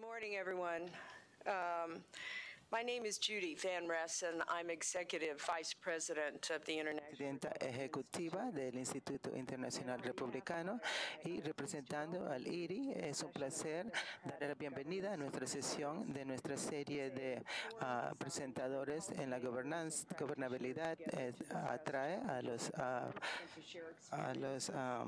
morning, everyone. Um, My name is Judy Van Ress, and I'm Executive Vice President of the International. ejecutiva del Instituto Internacional Republicano y representando al IRI. Es un placer darle la bienvenida a nuestra sesión de nuestra serie de ah, presentadores en la gobernabilidad. Eh, atrae a los a, a los ah,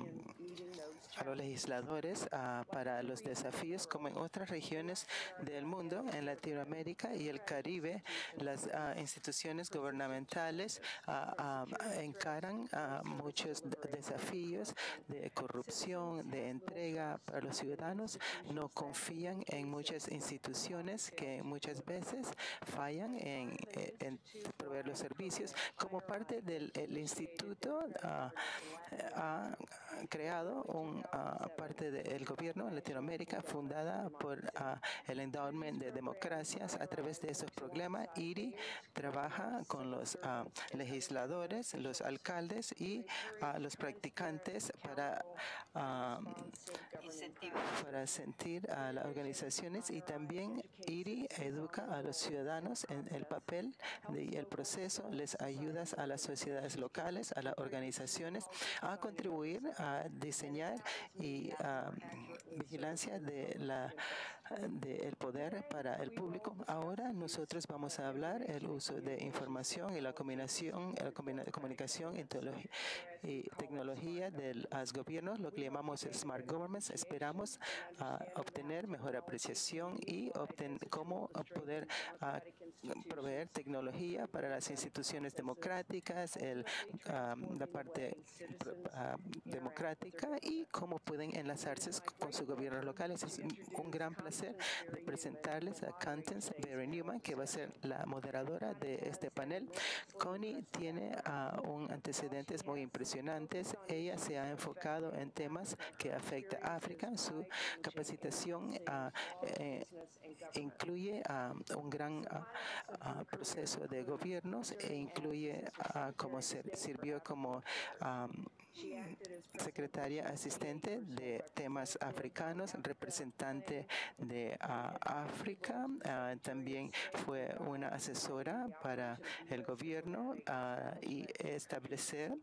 a los legisladores ah, para los desafíos como en otras regiones del mundo, en Latinoamérica y el Caribe, las ah, instituciones gubernamentales ah, encaran muchos de- desafíos de corrupción, de entrega para los ciudadanos. No confían en muchas instituciones que muchas veces fallan en, eh, proveer los servicios. Como parte del el instituto, ha creado un ah, parte del gobierno en Latinoamérica fundada por el Endowment de Democracias. A través de programas, IRI trabaja con los ah, legisladores, los alcaldes y ah, los practicantes para, ah, para sentir a las organizaciones y también IRI educa a los ciudadanos en el papel y el proceso, les ayuda a las sociedades locales, a las organizaciones a contribuir a diseñar y vigilancia de la del poder para el público. Ahora nosotros vamos a hablar el uso de información y la combinación, la combina- comunicación y tecnología, de los gobiernos, lo que llamamos smart governments. Esperamos ah, obtener mejor apreciación y obten- cómo poder ah, proveer tecnología para las instituciones democráticas, el, ah, la parte democrática y cómo pueden enlazarse con sus gobiernos locales. Es un gran placer presentarles a Constance Berry Newman, que va a ser la moderadora de este panel. Connie tiene ah, un antecedentes muy Ella se ha enfocado en temas que afectan a África. Su capacitación ah, eh, incluye ah, un gran ah, proceso de gobiernos e incluye ser- sirvió como ah, secretaria asistente de temas africanos, representante de ah, África. ah, también fue una asesora para el gobierno ah, y establecer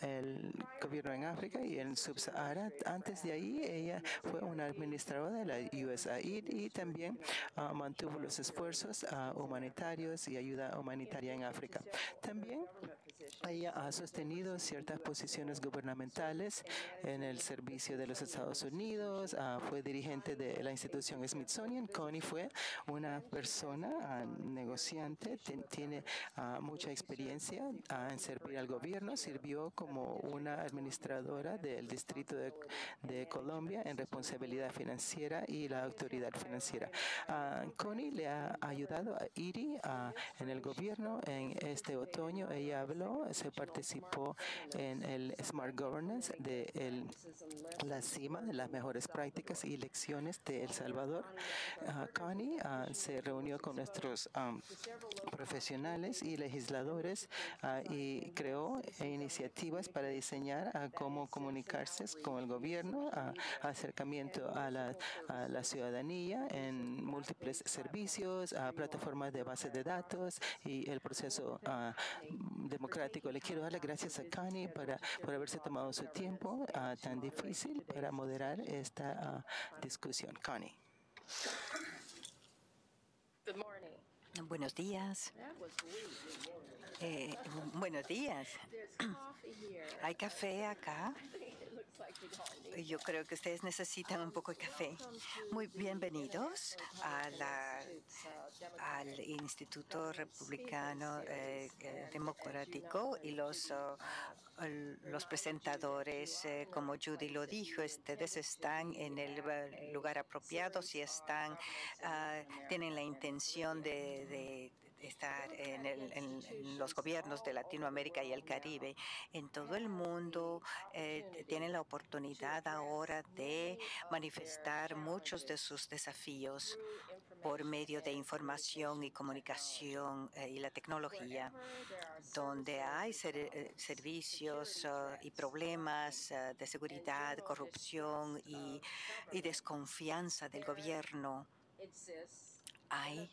el gobierno en África y en Subsahara. Antes de ahí, ella fue una administradora de la USAID y también mantuvo los esfuerzos humanitarios y ayuda humanitaria en África. También ella ha sostenido ciertas posiciones gubernamentales en el servicio de los Estados Unidos, ah, fue dirigente de la institución Smithsonian. Connie fue una persona ah, negociante, tiene ah, mucha experiencia en servir al gobierno, sirvió como una administradora del Distrito de, de Colombia en responsabilidad financiera y la autoridad financiera. Connie le ha ayudado a IRI en el gobierno en este otoño. Ella habló, se participó en el Smart Governance de la cima de las mejores prácticas y lecciones de El Salvador. Ah, Connie ah, se reunió con nuestros am, profesionales y legisladores ah, y creó iniciativas para diseñar ah, cómo comunicarse con el gobierno, ah, acercamiento a la, a la ciudadanía en múltiples servicios, plataformas de base de datos y el proceso ah, democrático. Le quiero dar las gracias a Connie para, por haberse tomado su tiempo ah, tan difícil para moderar esta ah, discusión. Connie. Good morning. Buenos días. Eh, bu- buenos días. Hay café acá. Yo creo que ustedes necesitan un poco de café. Muy bienvenidos a la, al Instituto Republicano eh, Democrático y los, oh, los presentadores, eh, como Judy lo dijo, ustedes están en el eh, lugar apropiado si están, ah, tienen la intención de, de estar en, el- en- los gobiernos de Latinoamérica y el Caribe. En todo el mundo eh, tienen la oportunidad ahora de manifestar muchos de sus desafíos por medio de información y comunicación eh, y la tecnología, donde hay ser, servicios uh, y problemas uh, de seguridad, corrupción y, y desconfianza del gobierno. Hay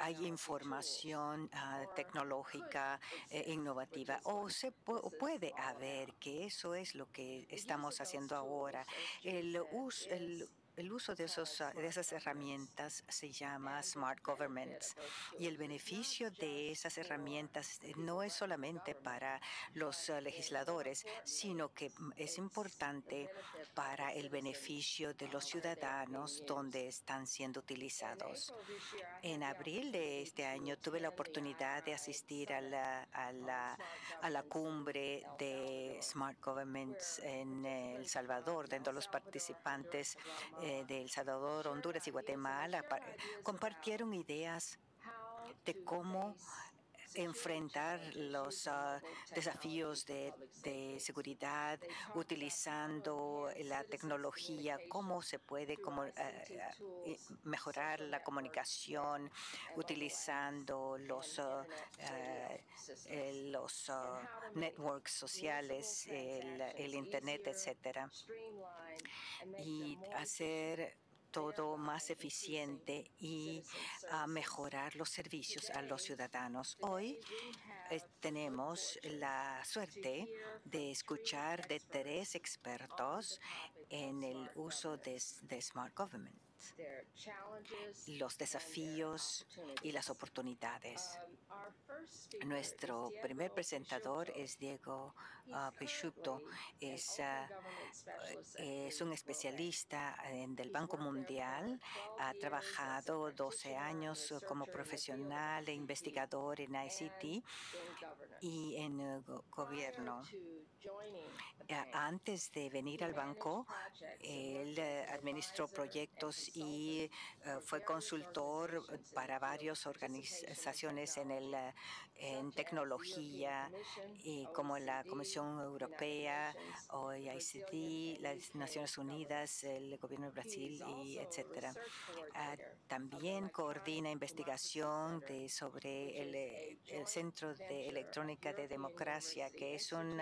hay información uh, tecnológica eh, innovativa o se puede haber que eso es lo que estamos haciendo ahora. El, uso, el el uso de, esos, ah, de esas herramientas se llama Smart Governments y el beneficio de esas herramientas eh, no es solamente para los ah, legisladores, sino que mm, es importante para el beneficio de los ciudadanos donde están siendo utilizados. En abril de este año tuve la oportunidad de asistir a la, a la, a la cumbre de Smart Governments en El Salvador, donde los participantes eh, de El Salvador, Honduras y Guatemala compartieron ideas de cómo enfrentar los ah, desafíos de, seguridad utilizando la tecnología, cómo se puede eh, eh, mejorar la comunicación utilizando los, eh, los ah, networks sociales, el, el Internet, etcétera. Y hacer todo más eficiente y a mejorar los servicios a los ciudadanos. Hoy eh, tenemos la suerte de escuchar de tres expertos en el uso de Smart Government los desafíos y las oportunidades. Nuestro primer presentador es Diego uh, Es, ah, es un especialista del Banco Mundial. Ha trabajado 12 años como profesional e investigador en ICT y en el gobierno. Antes de venir al banco, él eh, administró proyectos y eh, fue consultor para varias organizaciones en, el, eh, en tecnología, y como la Comisión Europea, o las Naciones Unidas, el Gobierno de Brasil, y etcétera. Ah, también coordina investigación de, sobre el, el, Centro de Electrónica de Democracia, que es un,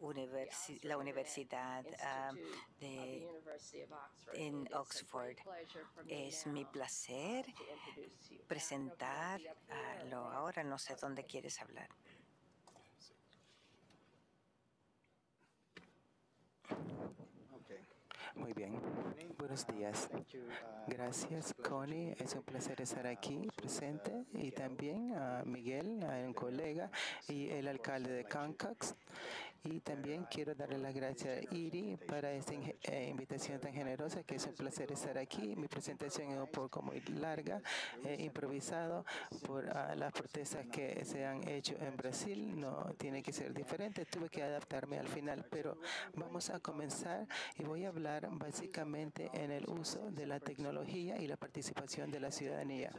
universi la Universidad uh, de en Oxford. Es mi placer presentarlo ahora. No sé dónde quieres hablar. Muy bien. Buenos días. Gracias, Connie. Es un placer estar aquí presente y también a Miguel, a un colega y el alcalde de Cancax y también quiero darle las gracias a Iri para esta eh, invitación tan generosa, que es un placer estar aquí. Mi presentación es un poco muy larga, eh, improvisado por ah, las protestas que se han hecho en Brasil. No tiene que ser diferente, tuve que adaptarme al final, pero vamos a comenzar y voy a hablar básicamente en el uso de la tecnología y la participación de la ciudadanía.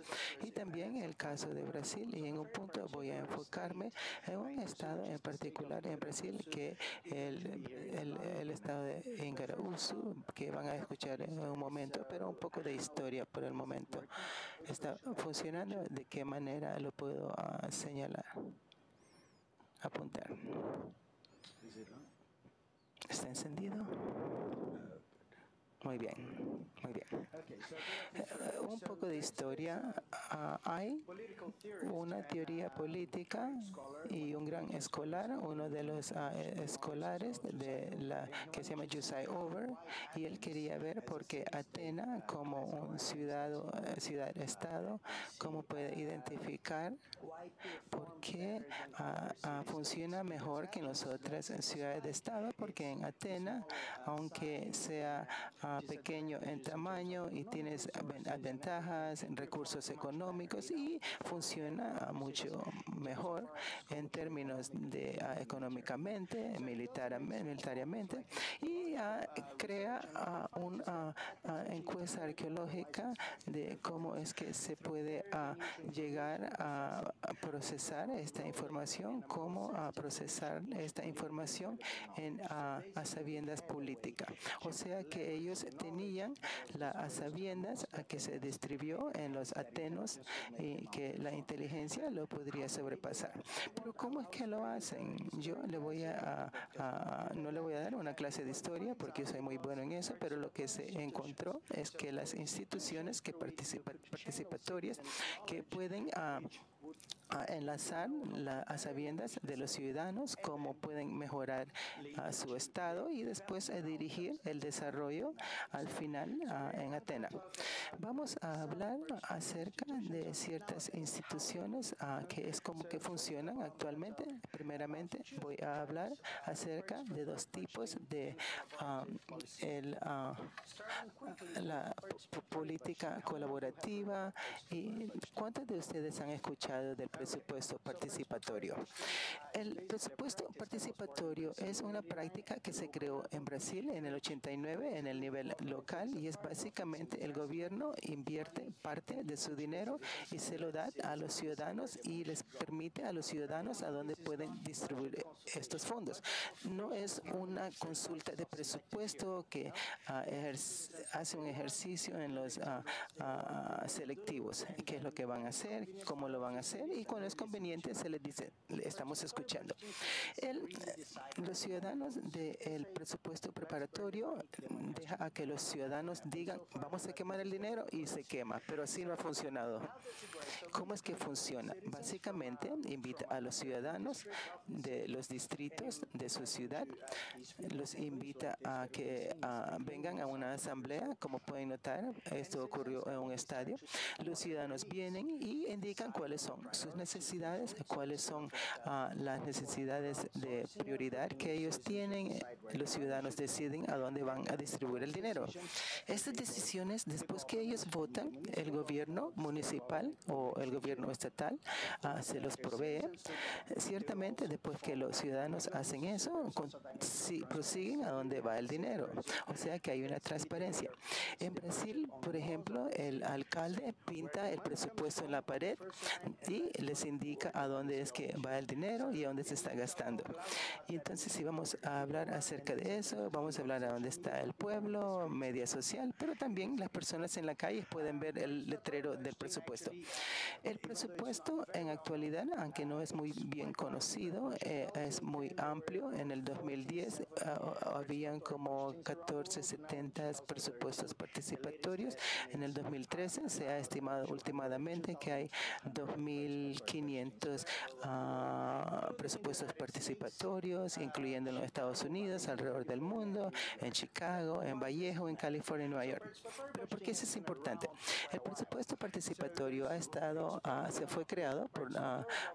Y también el caso de Brasil, y en un punto voy a enfocarme en un estado en particular en Brasil que el, el, estado de Ingarausu, que van a escuchar en un momento, pero un poco de historia por el momento. ¿Está funcionando? ¿De qué manera lo puedo uh, señalar? Apuntar. ¿Está encendido? Muy bien, muy bien. Eh, un poco de historia. Ah, hay una teoría política y un gran escolar, uno de los ah, escolares de la que se llama Josiah Over, y él quería ver por qué Atena, como un ciudad, ciudad-estado, cómo puede identificar por qué ah, funciona mejor que en las otras ciudades de estado, porque en Atena, aunque sea pequeño en tamaño y tienes ventajas, recursos económicos y funciona mucho mejor en términos de ah, económicamente, militarmente y ah, crea ah, una encuesta arqueológica de cómo es que se puede llegar a procesar esta información, cómo procesar esta información en a sabiendas políticas. O sea que ellos tenían las sabiendas a que se distribuyó en los atenos y que la inteligencia lo podría sobrepasar. Pero ¿cómo es que lo hacen? Yo le voy a, no le voy a dar una clase de historia porque soy muy bueno en eso, pero lo que se encontró es que las instituciones que participan participatorias que pueden ah, enlazar a sabiendas de los ciudadanos cómo pueden mejorar su estado y después a dirigir el desarrollo al final en Atena. Vamos a hablar acerca de ciertas instituciones que es como que funcionan actualmente. Primeramente voy a hablar acerca de dos tipos de el, la política colaborativa y cuántos de ustedes han escuchado del presupuesto participatorio. El presupuesto participatorio es una práctica que se creó en Brasil en el 89 en el nivel local y es básicamente el gobierno invierte parte de su dinero y se lo da a los ciudadanos y les permite a los ciudadanos a dónde pueden distribuir estos fondos. No es una consulta de presupuesto que ah, hace un ejercicio en los ah, ah, selectivos, qué es lo que van a hacer, cómo lo van a hacer y cuando es conveniente se les dice, estamos escuchando. los ciudadanos del presupuesto preparatorio deja a que los ciudadanos digan, vamos a quemar el dinero y se quema, pero así no ha funcionado. ¿Cómo es que funciona? Básicamente invita a los ciudadanos de los distritos de su ciudad, los invita a que vengan a una asamblea, como pueden notar, esto ocurrió en un estadio. Los ciudadanos vienen y indican cuáles son sus necesidades, cuáles son ah, las necesidades de prioridad que ellos tienen. Los ciudadanos deciden a dónde van a distribuir el dinero. Estas decisiones, después que ellos votan, el gobierno municipal o el gobierno estatal ah, se los provee. Ciertamente, después que los ciudadanos hacen eso, si prosiguen a dónde va el dinero. O sea que hay una transparencia. En Brasil, por ejemplo, el alcalde pinta el presupuesto en la pared y les indica a dónde es que va el dinero y a dónde se está gastando. Y entonces si vamos a hablar acerca de eso, vamos a hablar a dónde está el pueblo, media social, pero también las personas en la calle pueden ver el letrero del presupuesto. El presupuesto en actualidad, aunque no es muy bien conocido, eh, es muy amplio. En el 2010 ah, habían como 14, 70 presupuestos participatorios. En el 2013 se ha estimado últimamente que hay 2.500 ah, presupuestos participatorios, incluyendo en los Estados Unidos, alrededor del mundo, en Chicago, en Vallejo, en California y Nueva York. Pero ¿por qué eso es importante? El presupuesto participatorio ha estado, ah, se fue creado por,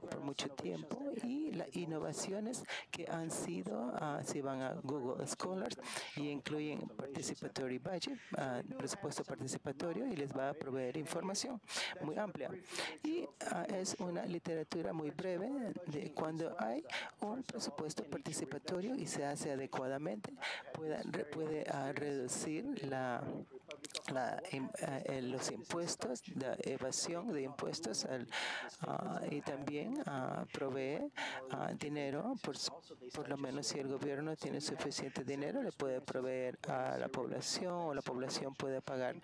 por mucho tiempo y las innovaciones que han sido, si van a Google Scholars y incluyen Participatory Budget, presupuesto participatorio, y les va a proveer información muy amplia. Y es una literatura muy breve de cuando hay un presupuesto participatorio y se hace adecuadamente, puede, puede reducir la la, eh, los impuestos, la evasión de impuestos ah, y también uh, provee ah, dinero, por, por lo menos si el gobierno tiene suficiente dinero, le puede proveer a la población o la población puede pagar,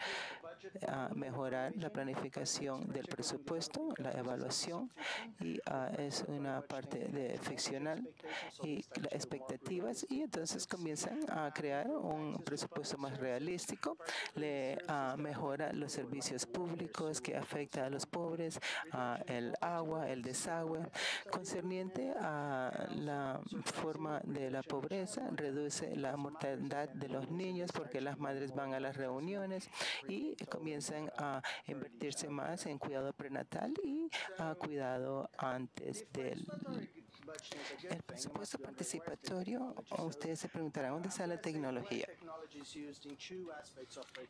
mejorar la planificación del presupuesto, la evaluación y es una parte de ficcional y las expectativas y entonces comienzan a crear un presupuesto más realístico, le mejora los servicios públicos que afecta a los pobres, el agua, el desagüe. Concerniente a la forma de la pobreza, reduce la mortalidad de los niños porque las madres van a las reuniones y comienzan a invertirse más en cuidado prenatal y a cuidado antes del el presupuesto participatorio, ustedes se preguntarán, ¿dónde está la tecnología?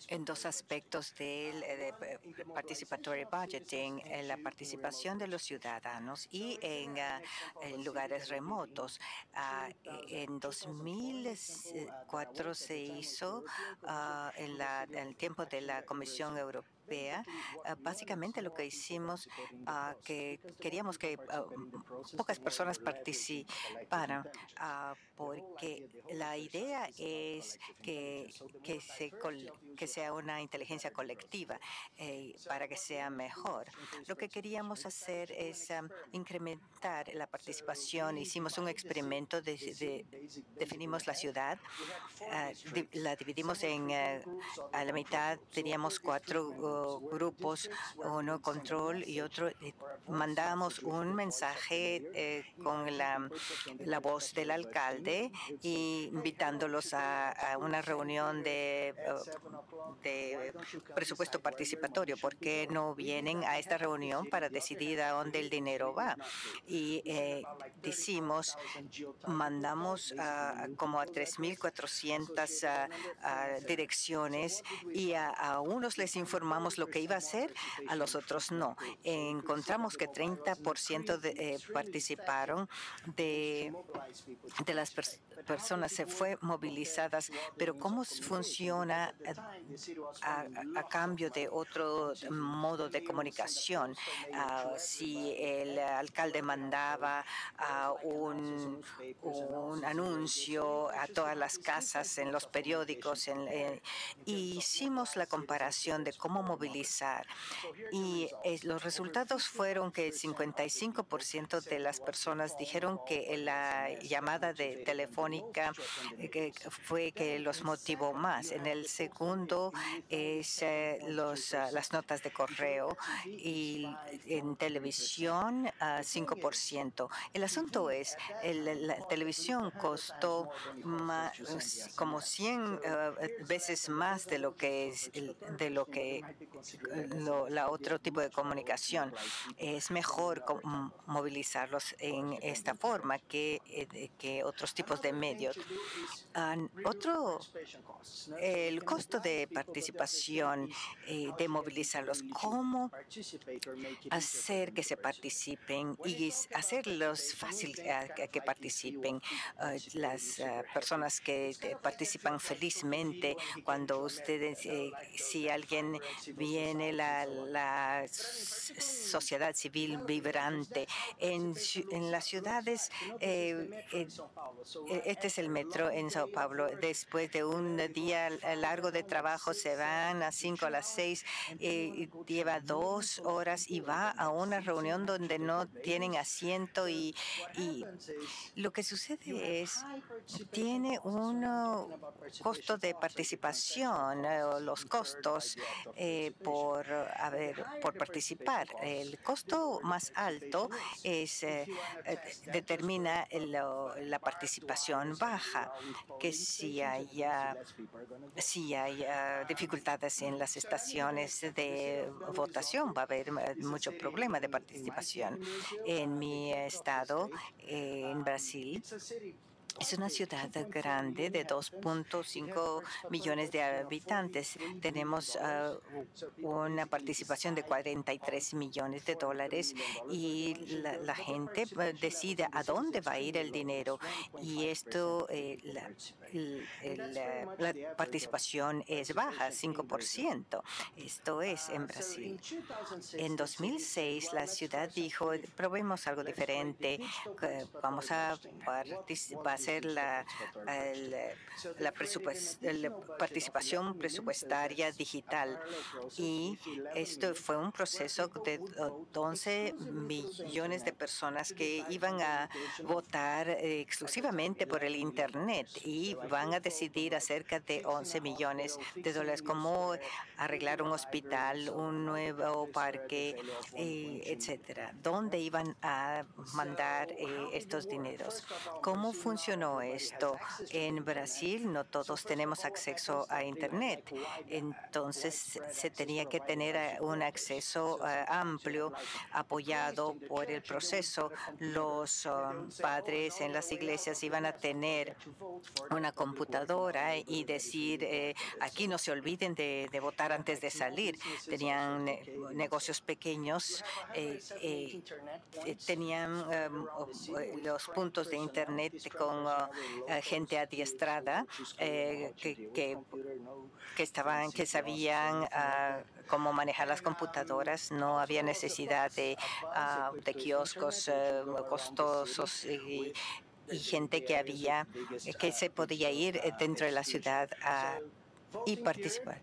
En dos aspectos del de eh, participatory budgeting, en la participación de los ciudadanos y en, ah, lugares remotos. Ah, en 2004 se hizo ah, en el tiempo de la Comisión Europea Europea, básicamente lo que hicimos, que queríamos que pocas personas participaran, porque la idea es que, que, se, que sea una inteligencia colectiva eh, para que sea mejor. Lo que queríamos hacer es um, incrementar la participación. Hicimos un experimento, de, definimos la ciudad, uh, la dividimos en, uh, a la mitad teníamos cuatro uh, grupos, uno control y otro, mandamos un mensaje eh, con la, la voz del alcalde invitándolos a, una reunión de, de presupuesto participatorio, porque no vienen a esta reunión para decidir a dónde el dinero va. Y eh, decimos, mandamos como a 3.400 direcciones y a, unos les informamos lo que iba a hacer, a los otros no. Encontramos que 30% de, eh, participaron de, de las personas se fue movilizadas, pero ¿cómo funciona eh, a, cambio de otro modo de comunicación? Ah, si el alcalde mandaba uh, un, un, anuncio a todas las casas en los periódicos, en, hicimos la comparación de cómo movilizar y eh, los resultados fueron que el 55% de las personas dijeron que la llamada de telefónica eh, que fue que los motivó más. En el segundo es los, las notas de correo y en televisión 5%. Ah, el asunto es, el, la televisión costó como 100 ah, veces más de lo que es de lo que la otro tipo de comunicación. Es mejor movilizarlos en esta forma que, eh, que otros tipos de medios. otro, el costo de participación, eh, de movilizarlos, cómo hacer que se participen y hacerlos fácil que participen. Las personas que participan felizmente cuando ustedes, eh, si alguien viene, la, sociedad civil vibrante. En, las ciudades, eh, este es el metro en Sao Paulo. Después de un día largo de trabajo, se van a 5 a las 6, eh, lleva dos horas y va a una reunión donde no tienen asiento y, lo que sucede es, tiene un costo de participación, eh, los costos eh, por, a ver, por participar. El costo más alto es, determina la participación baja, que si hay, si hay dificultades en las estaciones de votación, va a haber mucho problema de participación. En mi estado, en Brasil, es una ciudad grande de 2.5 millones de habitantes. Tenemos ah, una participación de 43 millones de dólares y la, gente ah, decide a dónde va a ir el dinero. Y esto, eh, la, la, participación es baja, 5%. Esto es en Brasil. En 2006 la ciudad dijo, probemos algo diferente, vamos a participar la, la, participación presupuestaria digital. Y esto fue un proceso de 11 millones de personas que iban a votar eh, exclusivamente por el Internet y van a decidir acerca de 11 millones de dólares, cómo arreglar un hospital, un nuevo parque, eh, etcétera. ¿Dónde iban a mandar eh, estos dineros? ¿Cómo esto. En Brasil no todos tenemos acceso a Internet, entonces se tenía que tener eh, un acceso eh, amplio apoyado por el proceso. Los um, padres en las iglesias iban a tener una computadora y decir, eh, aquí no se olviden de, votar antes de salir. Tenían negocios pequeños, tenían um, los puntos de Internet con gente adiestrada que, que, estaban, que sabían cómo manejar las computadoras. No había necesidad de, de kioscos costosos y, y gente que había que se podía ir dentro de la ciudad a y participar.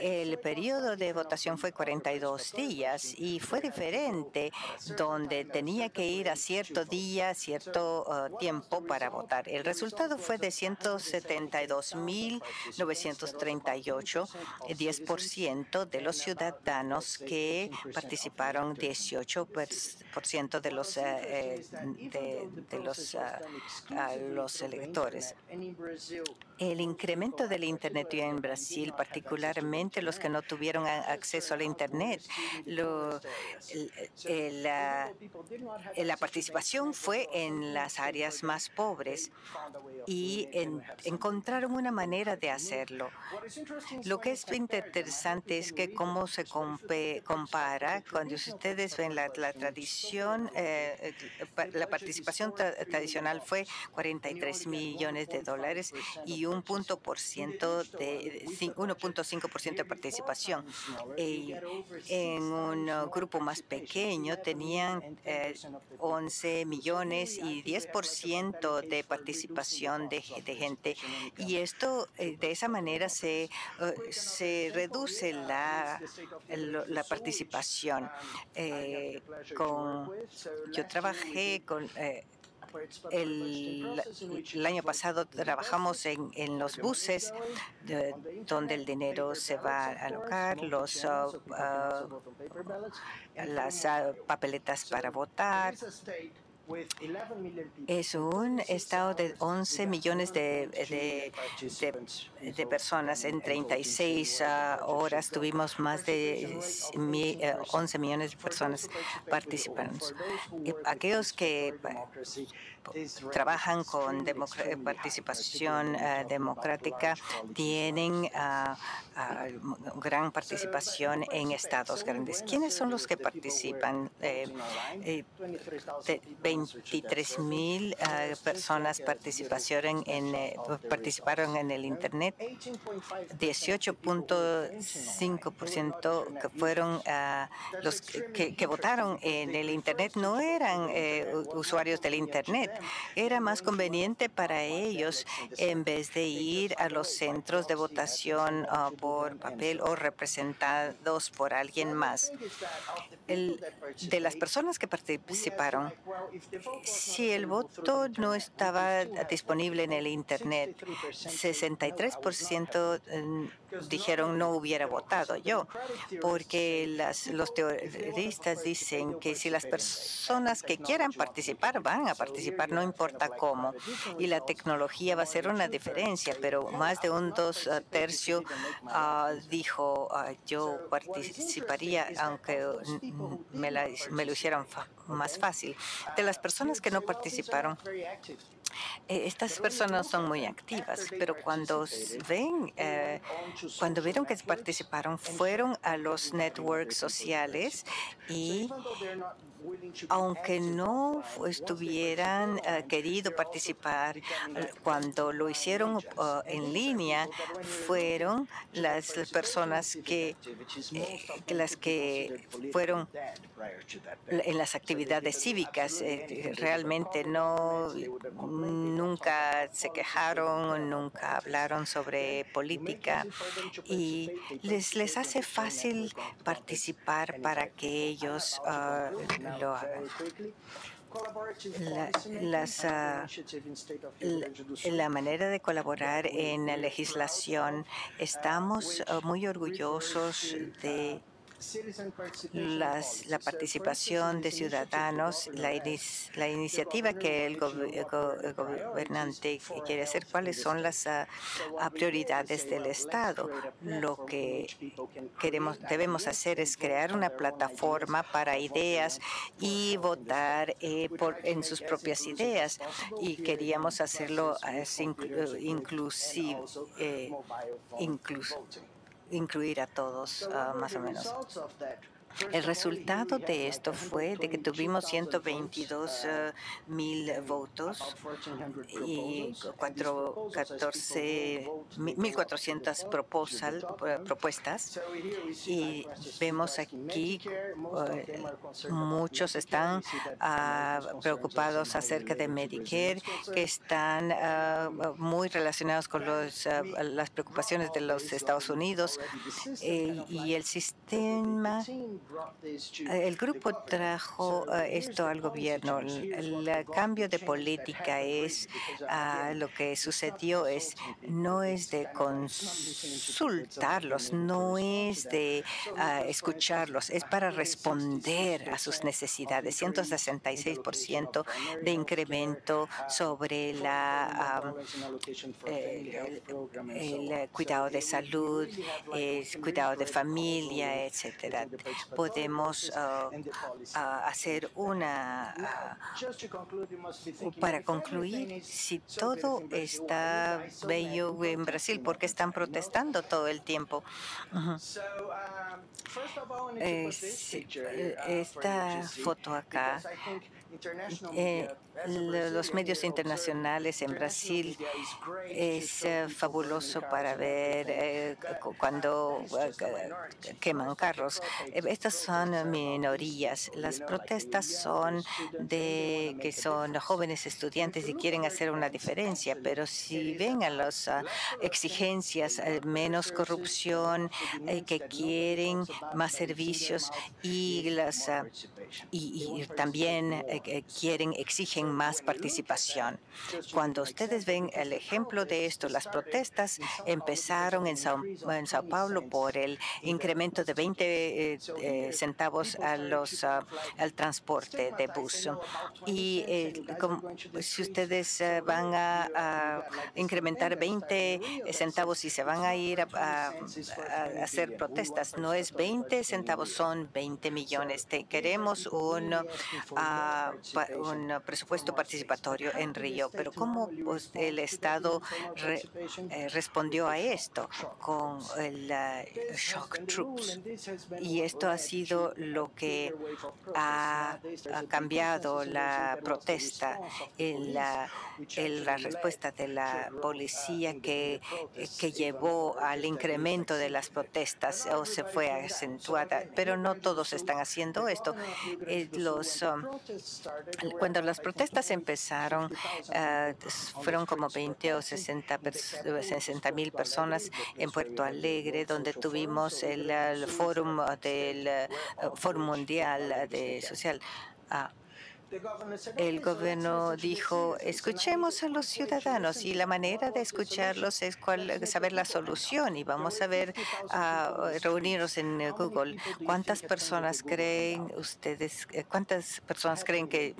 El periodo de votación fue 42 días y fue diferente, donde tenía que ir a cierto día, cierto uh, tiempo para votar. El resultado fue de 172.938, 10% de los ciudadanos que participaron, 18% de los, eh, de, los, uh, los electores. El incremento del Internet en Brasil, particularmente los que no tuvieron acceso a la Internet. Lo, la, la, participación fue en las áreas más pobres y encontraron una manera de hacerlo. Lo que es interesante es que cómo se compara cuando ustedes ven la, tradición, eh, la participación tradicional fue 43 millones de dólares y un punto por ciento de 1.5% de participación. Y en un grupo más pequeño tenían 11 eh, millones y 10% de participación de, gente. Y esto, eh, de esa manera, se, eh, se reduce la, la participación. con, yo trabajé con el, año pasado trabajamos en, los buses donde el dinero se va a alocar, los, uh, las uh, papeletas para votar. Es un estado de 11 millones de, de, personas. En 36 horas tuvimos más de 11 millones de personas participando. Aquellos que trabajan con participación eh, democrática tienen ah, ah, gran participación en estados grandes. ¿Quiénes son los que participan? 23 eh, mil ah, personas participaron en, eh, participaron en el Internet. 18.5% que fueron los que, que, votaron en el Internet no eran usuarios del Internet era más conveniente para ellos en vez de ir a los centros de votación ah, por papel o representados por alguien más. de las personas que participaron, si el voto no estaba disponible en el Internet, 63% mm, dijeron no hubiera votado yo, porque las, los teoristas dicen que si las personas que quieran participar van a participar no importa cómo. Y la tecnología va a ser una diferencia, pero más de un dos ah, tercio uh, dijo uh, yo participaría aunque me, la, me lo hicieran más fácil. De las personas que no participaron, estas personas son muy activas, pero cuando ven, eh, cuando vieron que participaron, fueron a los networks sociales y aunque no estuvieran uh, querido participar, cuando lo hicieron uh, en línea, fueron las personas que, eh, las que fueron en las actividades cívicas. Eh, realmente no, nunca se quejaron, nunca hablaron sobre política y les, les hace fácil participar para que ellos la, las, uh, la, manera de colaborar en la legislación. Estamos uh, muy orgullosos de las, la participación de ciudadanos, la, iniciativa que el, gobernante quiere hacer, cuáles son las ah, prioridades del Estado. Lo que queremos, debemos hacer es crear una plataforma para ideas y votar eh, en sus propias ideas. Y queríamos hacerlo inclusive, eh, inclusive incluir a todos, uh, más o menos. El resultado de esto fue de que tuvimos 122 mil votos y 1.400 propuestas. Y vemos aquí muchos están ah, preocupados acerca de Medicare, que están ah, muy relacionados con los, ah, las preocupaciones de los Estados Unidos eh, y el sistema el grupo trajo esto al gobierno. El, cambio de política es lo que sucedió es no es de consultarlos, no es de escucharlos, es para responder a sus necesidades. 166% de incremento sobre la el, cuidado de salud, el cuidado de familia, etcétera. Podemos uh, uh, hacer una uh, para concluir si todo está bello en Brasil porque están protestando todo el tiempo. Eh, esta foto acá. eh, los medios internacionales en Brasil es eh, fabuloso para ver eh, cuando queman carros. Estas son minorías. Las protestas son de que son jóvenes estudiantes y quieren hacer una diferencia, pero si ven a las ah, exigencias, menos corrupción, que quieren más servicios y las ah, y también quieren exigen más participación. Cuando ustedes ven el ejemplo de esto, las protestas empezaron en Sao, Paulo por el incremento de 20 eh, eh, centavos ah, al transporte de bus. Y eh, si ustedes van a, incrementar 20 centavos y se van a ir a, hacer protestas, no es 20 centavos, son 20 millones. queremos un, uh, un presupuesto puesto participatorio en Río. Pero ¿cómo pues, el Estado eh, respondió a esto con el shock troops? Y esto ha sido lo que ha, cambiado la protesta, en la, la respuesta de la policía que, que llevó al incremento de las protestas o se fue acentuada. Pero no todos están haciendo esto. Eh, um, cuando las protestas estas empezaron, ah, fueron como 20 o 60 mil personas en Puerto Alegre, donde tuvimos el, fórum del Foro Mundial de Social. Ah, el gobierno dijo, escuchemos a los ciudadanos y la manera de escucharlos es saber la solución y vamos a ver, a reunirnos en Google. ¿Cuántas personas creen ustedes, eh, cuántas personas creen que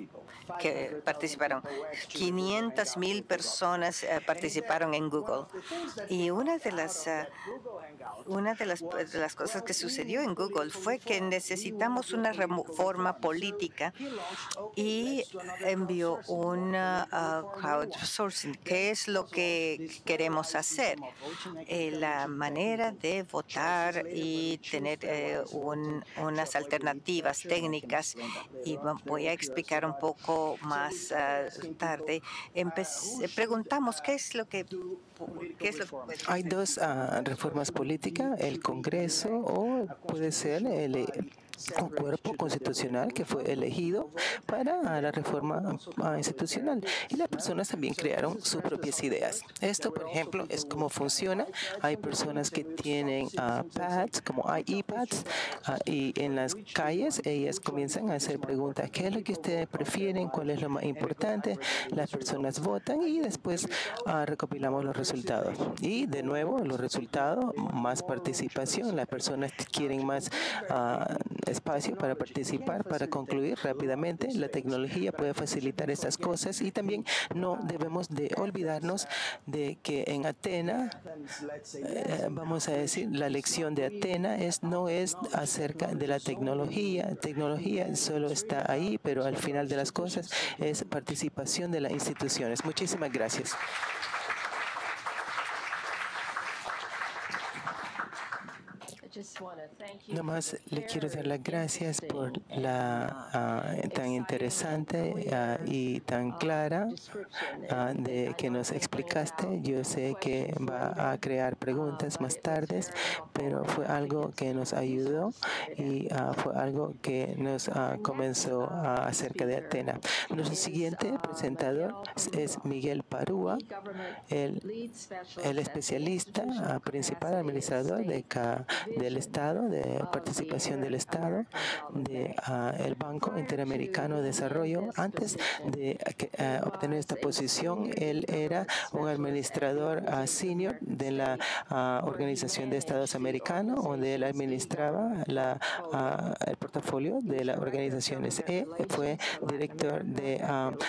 participaron. 500 mil personas eh, participaron en Google. Y una de las, eh, una de las, cosas que sucedió en Google fue que necesitamos una reforma política envió una uh, crowdsourcing. ¿Qué es lo que queremos hacer? Eh, la manera de votar y tener unas alternativas técnicas. Y voy a explicar un poco más ah, tarde, preguntamos qué es lo que hay dos ah, reformas políticas, el Congreso o puede ser el, un cuerpo constitucional que fue elegido para la reforma ah, institucional. Y las personas también crearon sus propias ideas. Esto, por ejemplo, es cómo funciona. Hay personas que tienen uh, pads, como hay iPads, uh, y en las calles ellas comienzan a hacer preguntas. ¿Qué es lo que ustedes prefieren? ¿Cuál es lo más importante? Las personas votan y después uh, recopilamos los resultados. Y de nuevo, los resultados, más participación. Las personas quieren más espacio para participar, para concluir rápidamente. La tecnología puede facilitar estas cosas y también no debemos de olvidarnos de que en Atena, eh, vamos a decir, la lección de Atena es no es acerca de la tecnología. Tecnología solo está ahí, pero al final de las cosas es participación de las instituciones. Muchísimas gracias. Nomás le quiero dar las gracias por la uh, tan interesante uh, y tan clara uh, de que nos explicaste. Yo sé que va a crear preguntas más tarde, pero fue algo que nos ayudó y fue algo que nos comenzó acerca de Atena. Nuestro siguiente presentador es Miguel Parúa, el, el especialista principal administrador de, del Estado, de participación del Estado, del de, Banco Interamericano de Desarrollo. Antes de obtener esta posición, él era un administrador senior de la Organización de Estados Americanos, donde él administraba el portafolio de las organizaciones. E fue director de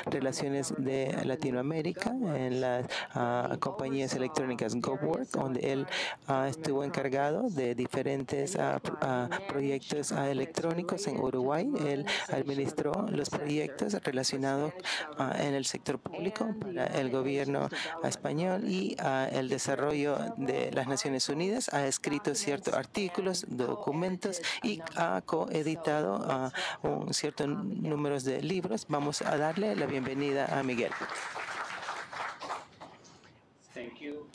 Relaciones de Latinoamérica en las compañías electrónicas GoWork, donde él estuvo encargado de diferentes proyectos electrónicos en Uruguay. Él administró los proyectos relacionados en el sector público para el gobierno español y el desarrollo de las Naciones Unidas. Ha escrito ciertos artículos, documentos y ha coeditado un cierto número de libros. Vamos a darle la bienvenida a Miguel.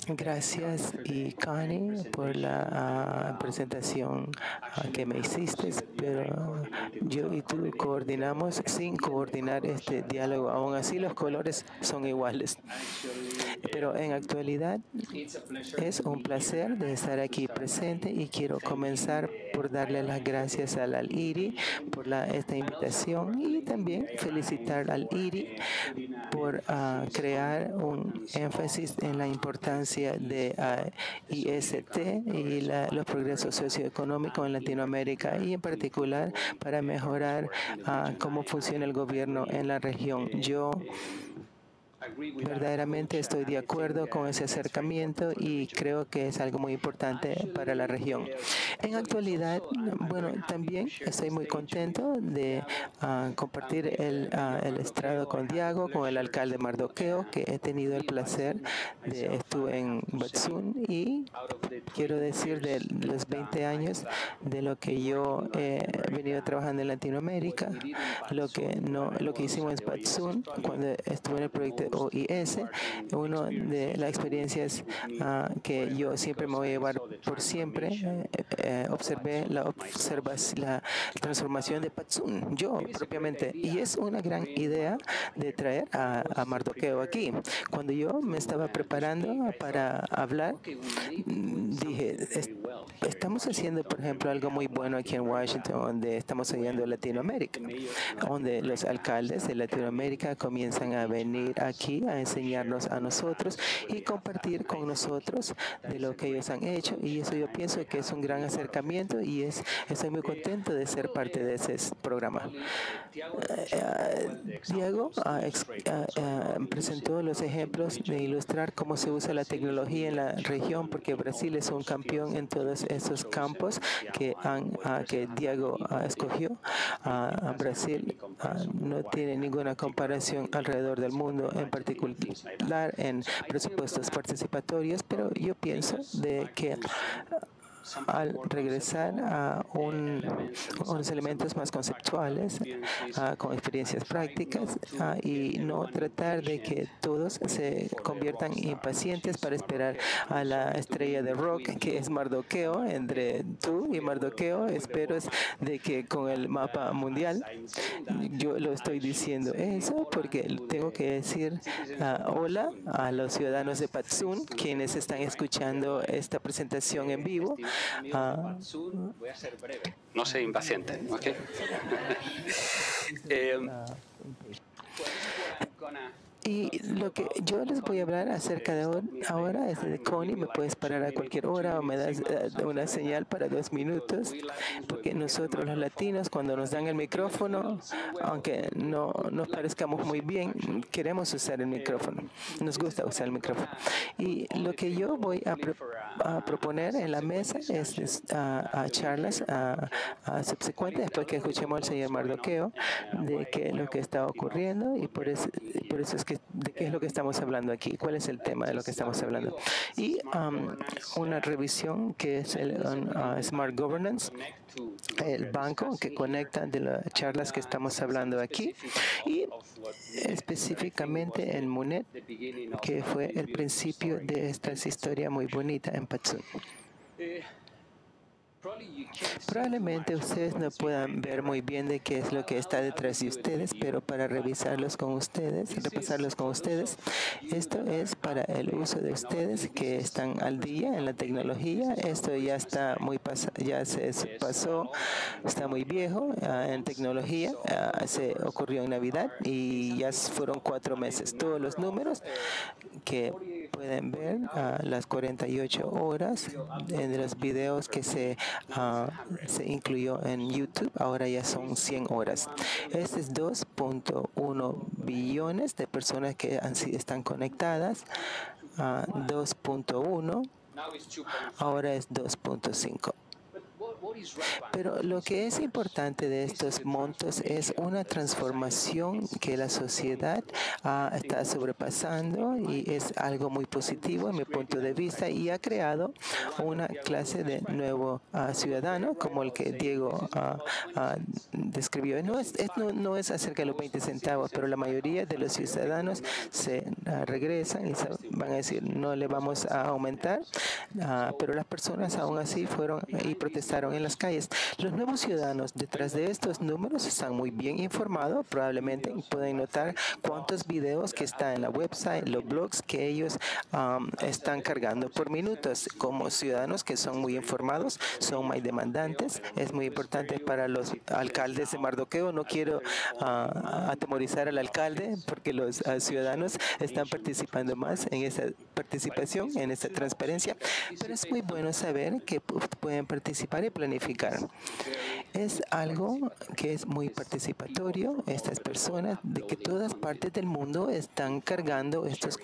Gracias y Connie por la ah, presentación ah, que me hiciste, pero yo y tú coordinamos sin coordinar este diálogo. Aún así los colores son iguales. Pero en actualidad es un placer de estar aquí presente y quiero comenzar por darle las gracias al IRI por la, esta invitación y también felicitar al IRI por ah, crear un énfasis en la importancia de uh, IST y los progresos socioeconómicos en Latinoamérica y en particular para mejorar uh, cómo funciona el gobierno en la región. Yo Verdaderamente estoy de acuerdo con ese acercamiento y creo que es algo muy importante para la región. En actualidad, bueno, también estoy muy contento de uh, compartir el, uh, el, estrado con Diego, con el alcalde Mardoqueo, que he tenido el placer de estuve en Batsun y quiero decir de los 20 años de lo que yo he venido trabajando en Latinoamérica, lo que no, lo que hicimos en Batsun cuando estuve en el proyecto OIS, una de las experiencias uh, que yo siempre me voy a llevar por siempre, eh, eh, observé la, observación, la transformación de Patsun, yo propiamente, y es una gran idea de traer a, a Mardoqueo aquí. Cuando yo me estaba preparando para hablar, dije, estamos haciendo, por ejemplo, algo muy bueno aquí en Washington, donde estamos ayudando a Latinoamérica, donde los alcaldes de Latinoamérica comienzan a venir aquí a enseñarnos a nosotros y compartir con nosotros de lo que ellos han hecho. Y eso yo pienso que es un gran acercamiento y es, estoy muy contento de ser parte de ese programa. Eh, Diego ah, ah, ah, presentó los ejemplos de ilustrar cómo se usa la tecnología en la región, porque Brasil es un campeón en todos esos campos que, han, que Diego escogió. Brasil no tiene ninguna comparación alrededor del mundo, particular en presupuestos participatorios, pero yo pienso de que al regresar a unos elementos más conceptuales, con experiencias prácticas y no tratar de que todos se conviertan impacientes para esperar a la estrella de rock que es Mardoqueo, entre tú y Mardoqueo, espero de que con el mapa mundial, yo lo estoy diciendo eso porque tengo que decir hola a los ciudadanos de Patsun, quienes están escuchando esta presentación en vivo. Ah. Voy a ser breve. No sea impaciente. ¿okay? eh, y lo que yo les voy a hablar acerca de ahora es de Connie. Me puedes parar a cualquier hora o me das eh, una señal para dos minutos, porque nosotros los latinos, cuando nos dan el micrófono, aunque no nos parezcamos muy bien, queremos usar el micrófono. Nos gusta usar el micrófono. Y lo que yo voy a, proponer en la mesa es a, charlas a, subsecuentes, después que escuchemos al señor Mardoqueo, de que lo que está ocurriendo y por eso, por eso es que de qué es lo que estamos hablando aquí, cuál es el tema de lo que estamos hablando. Y una revisión que es el uh, Smart Governance el banco que conecta de las charlas que estamos hablando aquí y específicamente en Munet, que fue el principio de esta historia muy bonita en Patsun. Probablemente ustedes no puedan ver muy bien de qué es lo que está detrás de ustedes, pero para revisarlos con ustedes, repasarlos con ustedes, esto es para el uso de ustedes que están al día en la tecnología. Esto ya está muy ya se pasó, está muy viejo ah, en tecnología. Ah, se ocurrió en Navidad y ya fueron cuatro meses. Todos los números que pueden ver uh, las 48 horas en los videos que se, uh, se incluyó en YouTube. Ahora ya son 100 horas. Este es 2.1 billones de personas que han, están conectadas. Uh, 2.1. Ahora es 2.5. Pero lo que es importante de estos montos es una transformación que la sociedad ah, está sobrepasando y es algo muy positivo en mi punto de vista y ha creado una clase de nuevo ah, ciudadano como el que Diego ah, describió. No es, no, es acerca de los 20 centavos, pero la mayoría de los ciudadanos se regresan y van a decir no le vamos a aumentar, pero las personas aún así fueron y protestaron en las calles. Los nuevos ciudadanos detrás de estos números están muy bien informados. Probablemente pueden notar cuántos videos que están en la website, los blogs que ellos están cargando por minutos. Como ciudadanos que son muy informados, son muy demandantes. Es muy importante para los alcaldes de Mardoqueo. No quiero ah, atemorizar al alcalde porque los ah, ciudadanos están participando más en esa participación, en esta transparencia. Pero es muy bueno saber que pueden participar y. Es algo que es muy participatorio. Estas personas de que todas partes del mundo están cargando estos,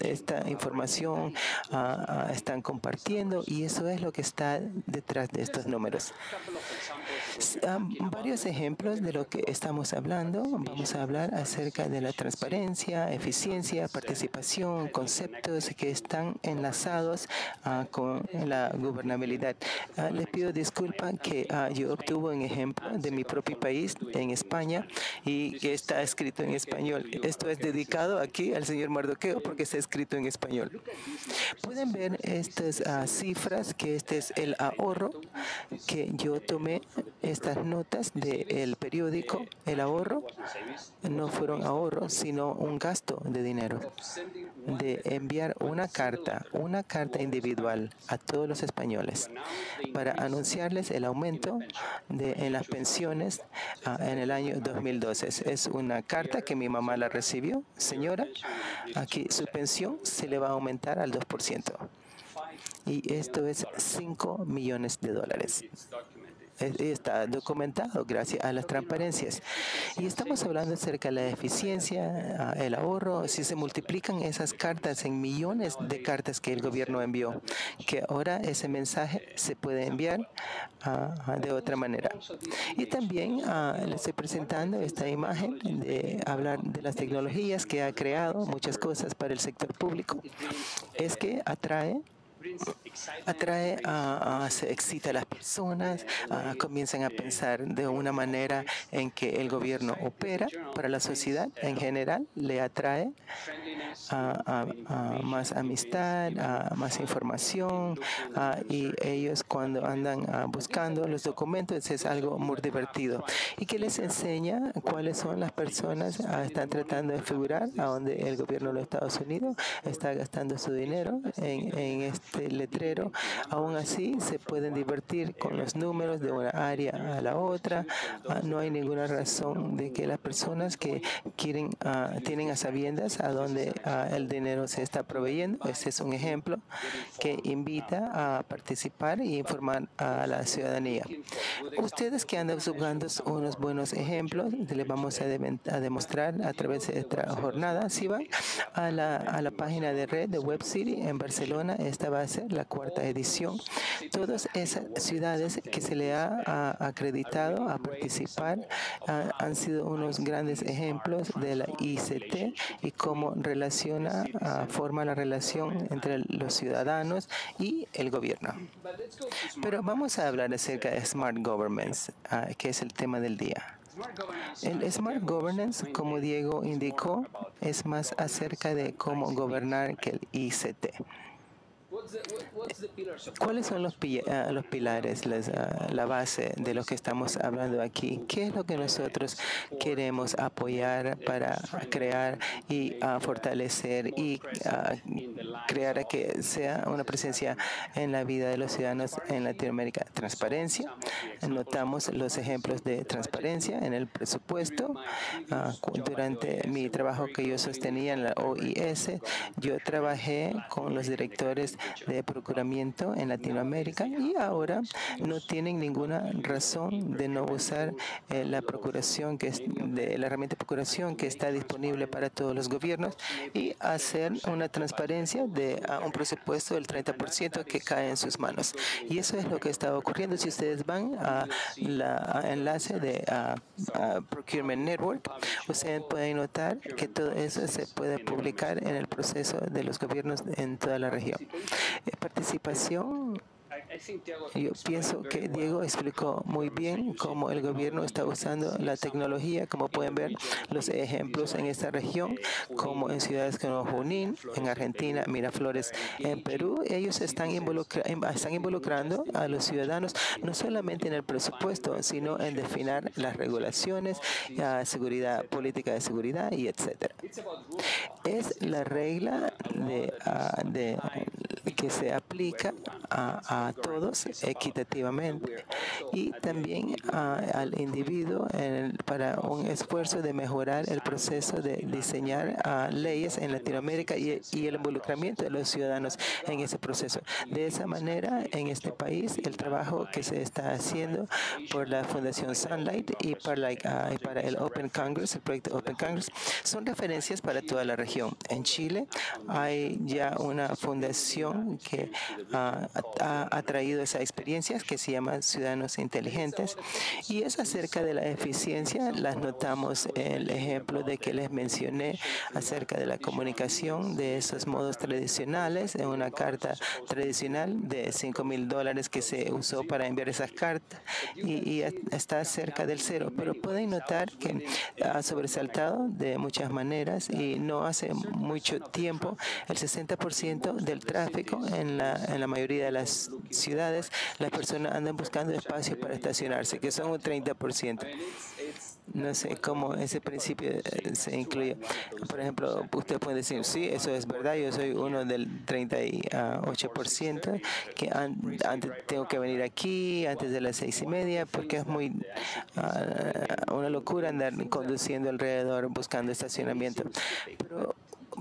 esta información, ah, ah, están compartiendo y eso es lo que está detrás de estos números. Ah, varios ejemplos de lo que estamos hablando. Vamos a hablar acerca de la transparencia, eficiencia, participación, conceptos que están enlazados con la gobernabilidad. les pido disculpas que uh, yo obtuve un ejemplo de mi propio país, en España, y que está escrito en español. Esto es dedicado aquí al señor Mardoqueo porque está escrito en español. Pueden ver estas uh, cifras, que este es el ahorro que yo tomé, estas notas del periódico, el ahorro, no fueron ahorros, sino un gasto de dinero, de enviar una carta, una carta individual a todos los españoles para anunciarles el aumento de, en las pensiones ah, en el año 2012. Es una carta que mi mamá la recibió. Señora, aquí su pensión se le va a aumentar al 2%. Y esto es 5 millones de dólares está documentado gracias a las transparencias. Y estamos hablando acerca de la eficiencia, el ahorro, si se multiplican esas cartas en millones de cartas que el gobierno envió, que ahora ese mensaje se puede enviar de otra manera. Y también le estoy presentando esta imagen de hablar de las tecnologías que ha creado muchas cosas para el sector público. Es que atrae atrae, a, se excita a las personas, comienzan a pensar de una manera en que el gobierno opera para la sociedad en general, le atrae a, más amistad, más información y ellos cuando andan buscando los documentos es algo muy divertido. Y que les enseña cuáles son las personas que están tratando de figurar a donde el gobierno de los Estados Unidos está gastando su dinero en, en este este letrero. Aún así, se pueden divertir con los números de una área a la otra. Ah, no hay ninguna razón de que las personas que quieren, ah, tienen a sabiendas a dónde ah, el dinero se está proveyendo. Este es un ejemplo que invita a participar y informar a la ciudadanía. Ustedes que andan buscando unos buenos ejemplos, les vamos a, demostrar a través de esta jornada. Si van a la, a la página de red de Web City en Barcelona, esta va a la cuarta edición. Todas esas ciudades que se le ha acreditado a participar han sido unos grandes ejemplos de la ICT y cómo relaciona, forma la relación entre los ciudadanos y el gobierno. Pero vamos a hablar acerca de Smart Governments, ah, que es el tema del día. El Smart Governance, como Diego indicó, es más acerca de cómo gobernar que el ICT. ¿Cuáles son los, ah, pilares, ah, la base de lo que estamos hablando aquí? ¿Qué es lo que nosotros queremos apoyar para crear y ah, fortalecer y crear que sea una presencia en la vida de los ciudadanos en Latinoamérica? Transparencia. Notamos los ejemplos de transparencia en el presupuesto. durante mi trabajo que yo sostenía en la OIS, yo trabajé con los directores de procuramiento en Latinoamérica y ahora no tienen ninguna razón de no usar eh, la procuración que es de la herramienta de procuración que está disponible para todos los gobiernos y hacer una transparencia de un presupuesto del 30% que cae en sus manos. Y eso es lo que está ocurriendo. Si ustedes van a la enlace de Procurement Network, ustedes pueden notar que todo eso se puede publicar en el proceso de los gobiernos en toda la región. Eh, participación yo pienso que Diego explicó muy bien cómo el gobierno está usando la tecnología, como pueden ver los ejemplos en esta región, como en ciudades como Junín, en Argentina, Miraflores, en Perú. Ellos están, están involucrando a los ciudadanos no solamente en el presupuesto, sino en definir las regulaciones, la seguridad, política de seguridad y etcétera. Es la regla de, ah, de que se aplica a, a todos equitativamente y también al individuo para un esfuerzo de mejorar el proceso de diseñar leyes en Latinoamérica y, el involucramiento de los ciudadanos en ese proceso. De esa manera, en este país, el trabajo que se está haciendo por la Fundación Sunlight y para, para el Open Congress, el proyecto Open Congress, son referencias para toda la región. En Chile hay ya una fundación que ha, ha traído esa experiencia que se llama Ciudadanos Inteligentes y es acerca de la eficiencia. Las notamos el ejemplo de que les mencioné acerca de la comunicación de esos modos tradicionales en una carta tradicional de 5 mil dólares que se usó para enviar esas cartas y, está cerca del cero. Pero pueden notar que ha sobresaltado de muchas maneras y no hace mucho tiempo el 60% del tráfico en la, en la mayoría de las ciudades, las personas andan buscando espacio para estacionarse, que son un 30%. No sé cómo ese principio eh, se incluye. Por ejemplo, usted puede decir, sí, eso es verdad, yo soy uno del 38%, que antes tengo que venir aquí antes de las seis y media, porque es muy ah, una locura andar conduciendo alrededor buscando estacionamiento. Pero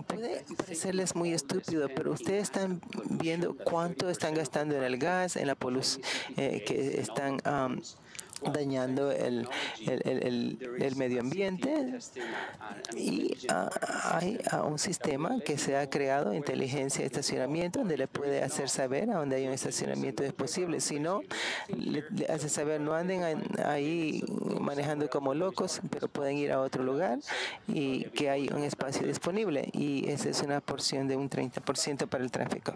puede parecerles muy estúpido, pero ustedes están viendo cuánto están gastando en el gas, en la polución eh, que están dañando el, el, medio ambiente y ah, hay ah, un sistema que se ha creado, inteligencia de estacionamiento, donde le puede hacer saber a donde hay un estacionamiento es posible. Si no, le, hace saber, no anden ahí manejando como locos, pero pueden ir a otro lugar y que hay un espacio disponible y esa es una porción de un 30% para el tráfico.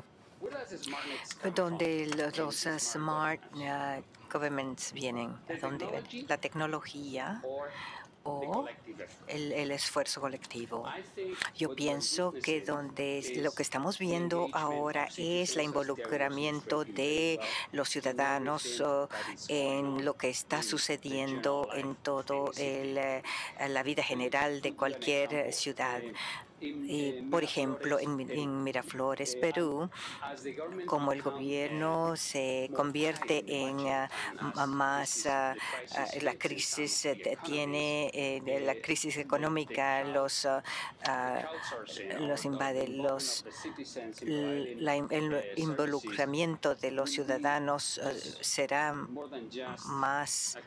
Donde los, smart uh, governments vienen, donde la tecnología o el, esfuerzo colectivo. Yo pienso que donde lo que estamos viendo ahora es el involucramiento de los ciudadanos en lo que está sucediendo en todo el, la vida general de cualquier ciudad Y, por ejemplo, en, Miraflores, Perú, como el gobierno se convierte en uh, más uh, uh, la crisis tiene eh, la crisis económica los los invade los el involucramiento de los ciudadanos será más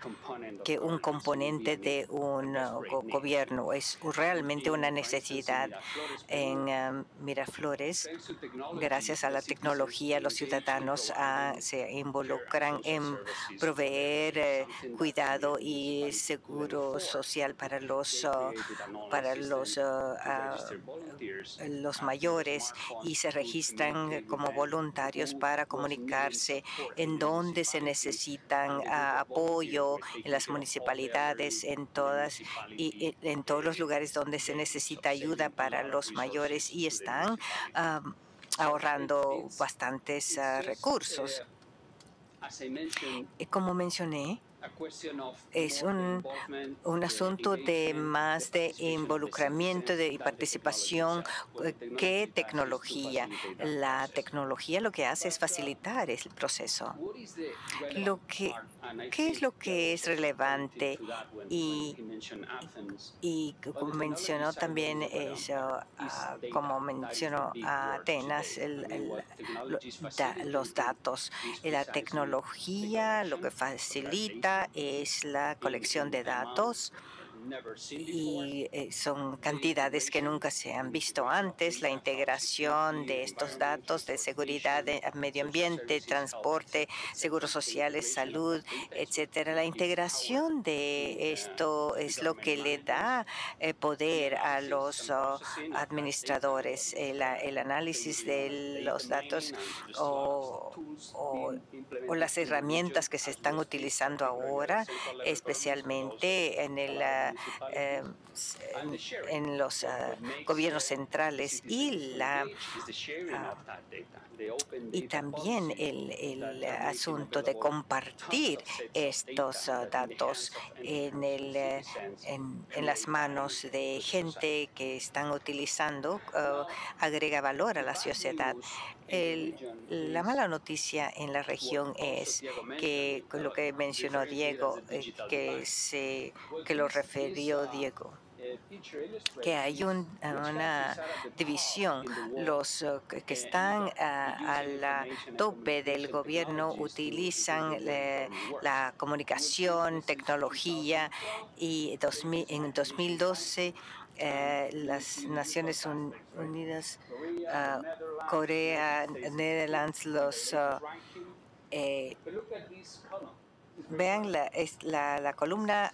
que un componente de un gobierno es realmente una necesidad en eh, Miraflores, gracias a la tecnología, los ciudadanos ah, se involucran en proveer eh, cuidado y seguro social para los ah, para los ah, los mayores y se registran como voluntarios para comunicarse en donde se necesitan apoyo en las municipalidades, en todas y en todos los lugares donde se necesita ayuda para los mayores y están ahorrando bastantes ah, recursos. Como mencioné, es un, un, asunto de más de involucramiento de, y participación que tecnología. La tecnología lo que hace es facilitar el proceso. Lo que, ¿Qué es lo que es relevante? Y, y mencionó también eso, ah, como mencionó Atenas, los datos. La tecnología lo que facilita es la colección de datos y eh, son cantidades que nunca se han visto antes, la integración de estos datos de seguridad, de medio ambiente, transporte, seguros sociales, salud, etcétera. La integración de esto es lo que le da eh, poder a los oh, administradores, el, análisis de los datos o, las herramientas que se están utilizando ahora, especialmente en el eh, en, los ah, gobiernos centrales y la ah, y también el, el, asunto de compartir estos ah, datos en, el, en, en, las manos de gente que están utilizando agrega valor a la sociedad. El, la mala noticia en la región es que lo que mencionó Diego, eh, que, se, que lo refirió Diego que hay una división. Los eh, que están al tope del gobierno utilizan eh, la comunicación, tecnología y en 2012 eh, las Naciones Unidas, Corea, Netherlands, los... Eh, vean es la, la columna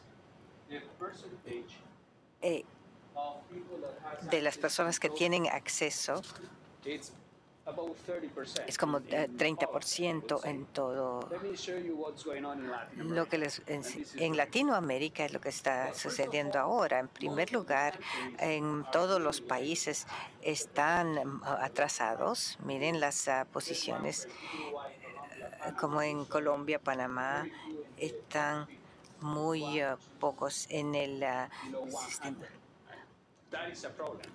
eh, de las personas que tienen acceso es como 30% eh, en todo lo que les, en, Latinoamérica es lo que está sucediendo ahora. En primer lugar, en todos los países están mm, atrasados. Miren las ah, posiciones, eh, como en Colombia, Panamá, están muy ah, pocos en el ah, sistema.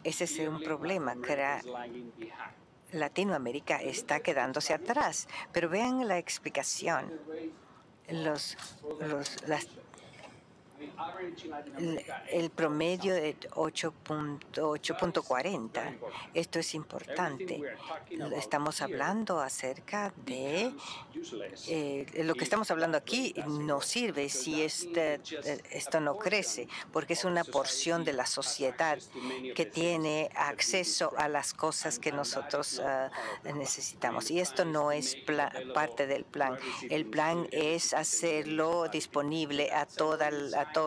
Ese es un problema. Latinoamérica está quedándose atrás. Pero vean la explicación. Los, los, las el promedio de 8.40. Esto es importante. Estamos hablando acerca de eh, lo que estamos hablando aquí no sirve si este, esto no crece, porque es una porción de la sociedad que tiene acceso a las cosas que nosotros ah, necesitamos. Y esto no es parte del plan. El plan es hacerlo disponible a toda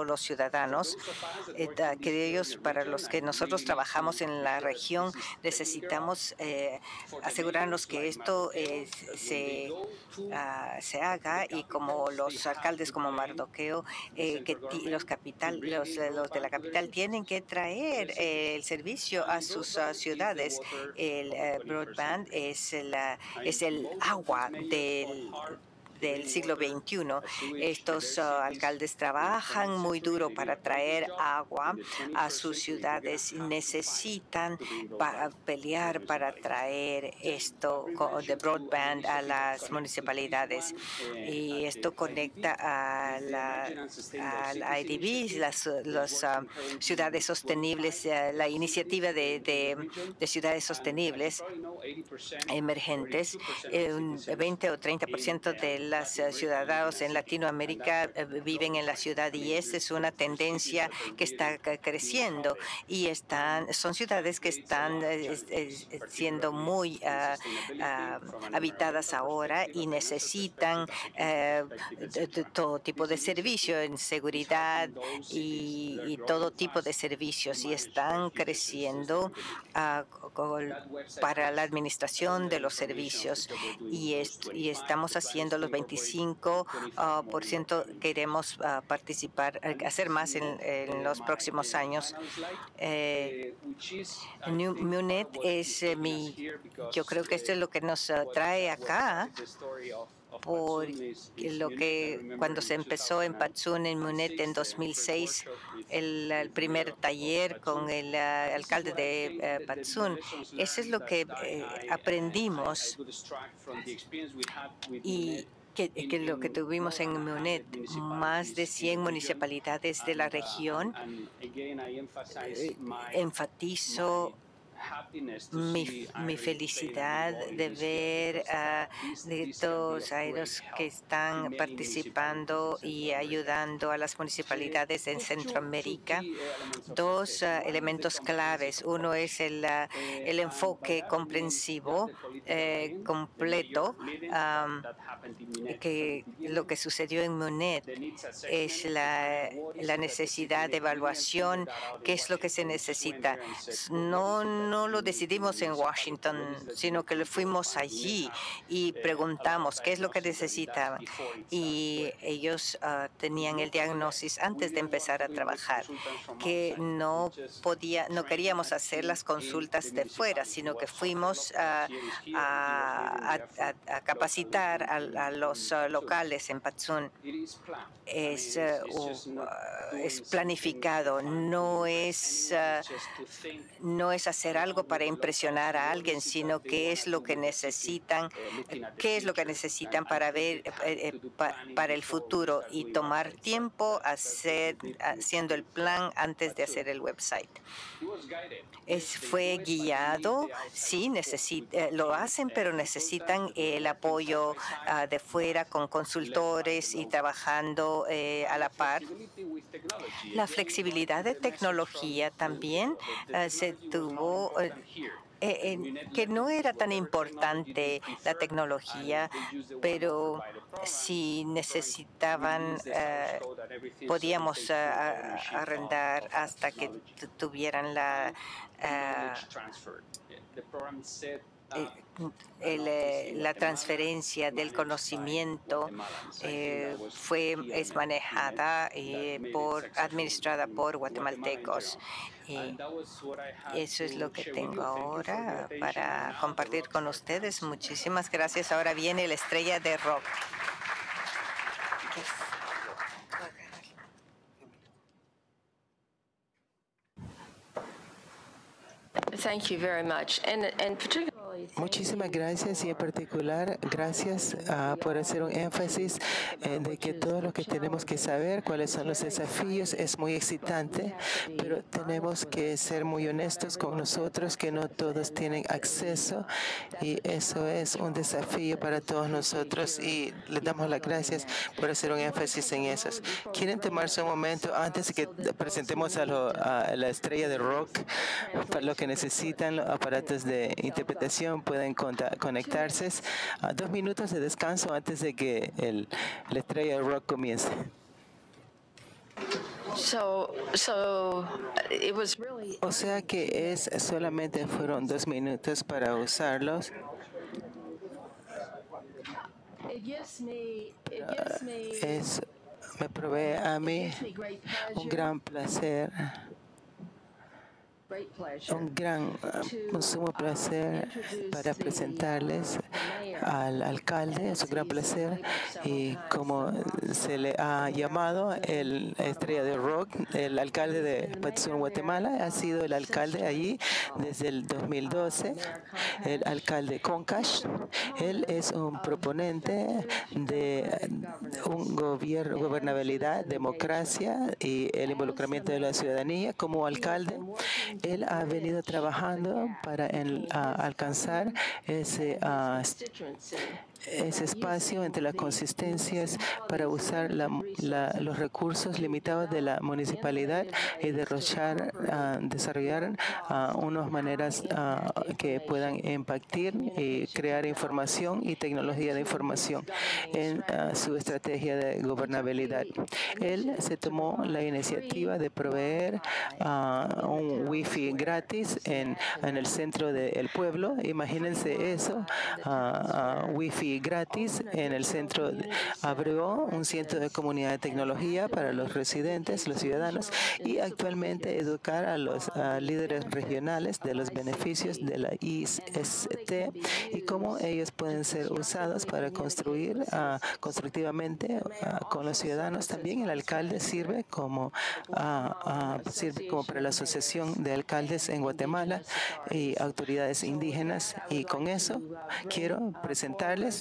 los ciudadanos, eh, aquellos para los que nosotros trabajamos en la región, necesitamos eh, asegurarnos que esto eh, se, ah, se haga y como los alcaldes como Mardoqueo, que los, capital, los, los, de la capital tienen que traer el servicio a sus ah, ciudades. El broadband es, la, es el agua del del siglo XXI. Estos ah, alcaldes trabajan muy duro para traer agua a sus ciudades y necesitan pelear para traer esto de broadband a las municipalidades. Y esto conecta a la, IDB, las, ah, ciudades sostenibles, eh, la iniciativa de, de, ciudades sostenibles emergentes. un 20 o 30% de los eh, ciudadanos en Latinoamérica eh, viven en la ciudad y esta es una tendencia que está creciendo. Y están son ciudades que están siendo muy ah, ah, habitadas ahora y necesitan todo tipo de servicio en seguridad y, todo tipo de servicios. Y están creciendo ah, para la administración de los servicios. Y, y estamos haciendo los 25 por ciento queremos ah, participar hacer más en, los próximos años eh, Munet es eh, mi yo creo que esto es lo que nos trae acá por lo que cuando se empezó en Patsun, en Munet, en 2006, el, primer taller con el uh, alcalde de uh, Patsun. Eso es lo que eh, aprendimos y que, que, lo que tuvimos en Munet, más de 100 municipalidades de la región, eh, enfatizo mi, mi felicidad de ver a de todos los que están participando y ayudando a las municipalidades en Centroamérica. Dos ah, elementos claves. Uno es el, ah, el enfoque comprensivo eh, completo, que lo que sucedió en Monet es la, la necesidad de evaluación, qué es lo que se necesita. No, no lo decidimos en Washington, sino que fuimos allí y preguntamos qué es lo que necesitaban. Y ellos ah, tenían el diagnóstico antes de empezar a trabajar, que no podía, no queríamos hacer las consultas de fuera, sino que fuimos a, capacitar a, los ah, locales en Patsun. Es, ah, es planificado, no es, no es hacer algo para impresionar a alguien, sino qué es lo que necesitan, qué es lo que necesitan para ver eh, eh, para el futuro y tomar tiempo hacer, haciendo el plan antes de hacer el website. Es, fue guiado, sí, necesita, eh, lo hacen, pero necesitan el apoyo ah, de fuera con consultores y trabajando a la par. La flexibilidad de tecnología también se tuvo eh, que no era tan importante la tecnología, pero si necesitaban, eh, podíamos eh, arrendar hasta que tuvieran la eh, la transferencia del conocimiento eh, fue es manejada eh, por administrada por guatemaltecos y eso es lo que tengo ahora para compartir con ustedes. Muchísimas gracias. Ahora viene la estrella de rock. Thank you very much. And, and particularly Muchísimas gracias y en particular gracias uh, por hacer un énfasis en de que todo lo que tenemos que saber, cuáles son los desafíos, es muy excitante, pero tenemos que ser muy honestos con nosotros, que no todos tienen acceso y eso es un desafío para todos nosotros y les damos las gracias por hacer un énfasis en eso. ¿Quieren tomarse un momento antes de que presentemos a, a la estrella de rock para lo que necesitan los aparatos de interpretación? Pueden conectarse a dos minutos de descanso antes de que el, la estrella de rock comience. o sea que es solamente fueron dos minutos para usarlos. es, me provee a mí un gran placer un gran, un sumo placer para presentarles al alcalde, es un gran placer y como se le ha llamado el estrella de rock, el alcalde de Patsun, Guatemala, ha sido el alcalde allí desde el 2012, el alcalde Concash. Él es un proponente de un gobierno, gobernabilidad, democracia y el involucramiento de la ciudadanía. Como alcalde, él ha venido trabajando para alcanzar ese uh, ese espacio entre las consistencias para usar los recursos limitados de la municipalidad y derrochar, ah, desarrollar ah, unas maneras ah, que puedan impactar y crear información y tecnología de información en su estrategia de gobernabilidad. Él se tomó la iniciativa de proveer un wifi gratis en, en el centro del pueblo. Imagínense eso, wifi gratis en el centro. Abrió un centro de comunidad de tecnología para los residentes, los ciudadanos, y actualmente educar a los líderes regionales de los beneficios de la IST y cómo ellos pueden ser usados para construir uh, constructivamente con los ciudadanos. También el alcalde sirve como, sirve como para la Asociación de Alcaldes en Guatemala y autoridades indígenas. Y con eso quiero presentarles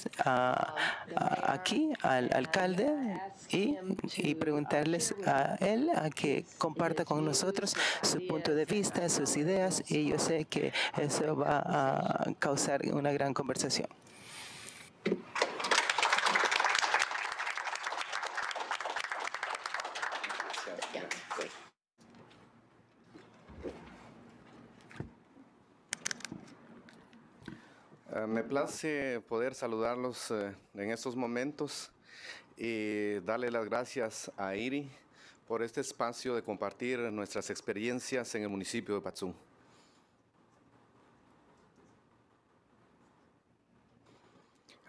aquí al alcalde y, y, preguntarles a él a que comparta con nosotros su punto de vista, sus ideas y yo sé que eso va a causar una gran conversación. Eh, me place poder saludarlos eh, en estos momentos y darle las gracias a IRI por este espacio de compartir nuestras experiencias en el municipio de Patzún.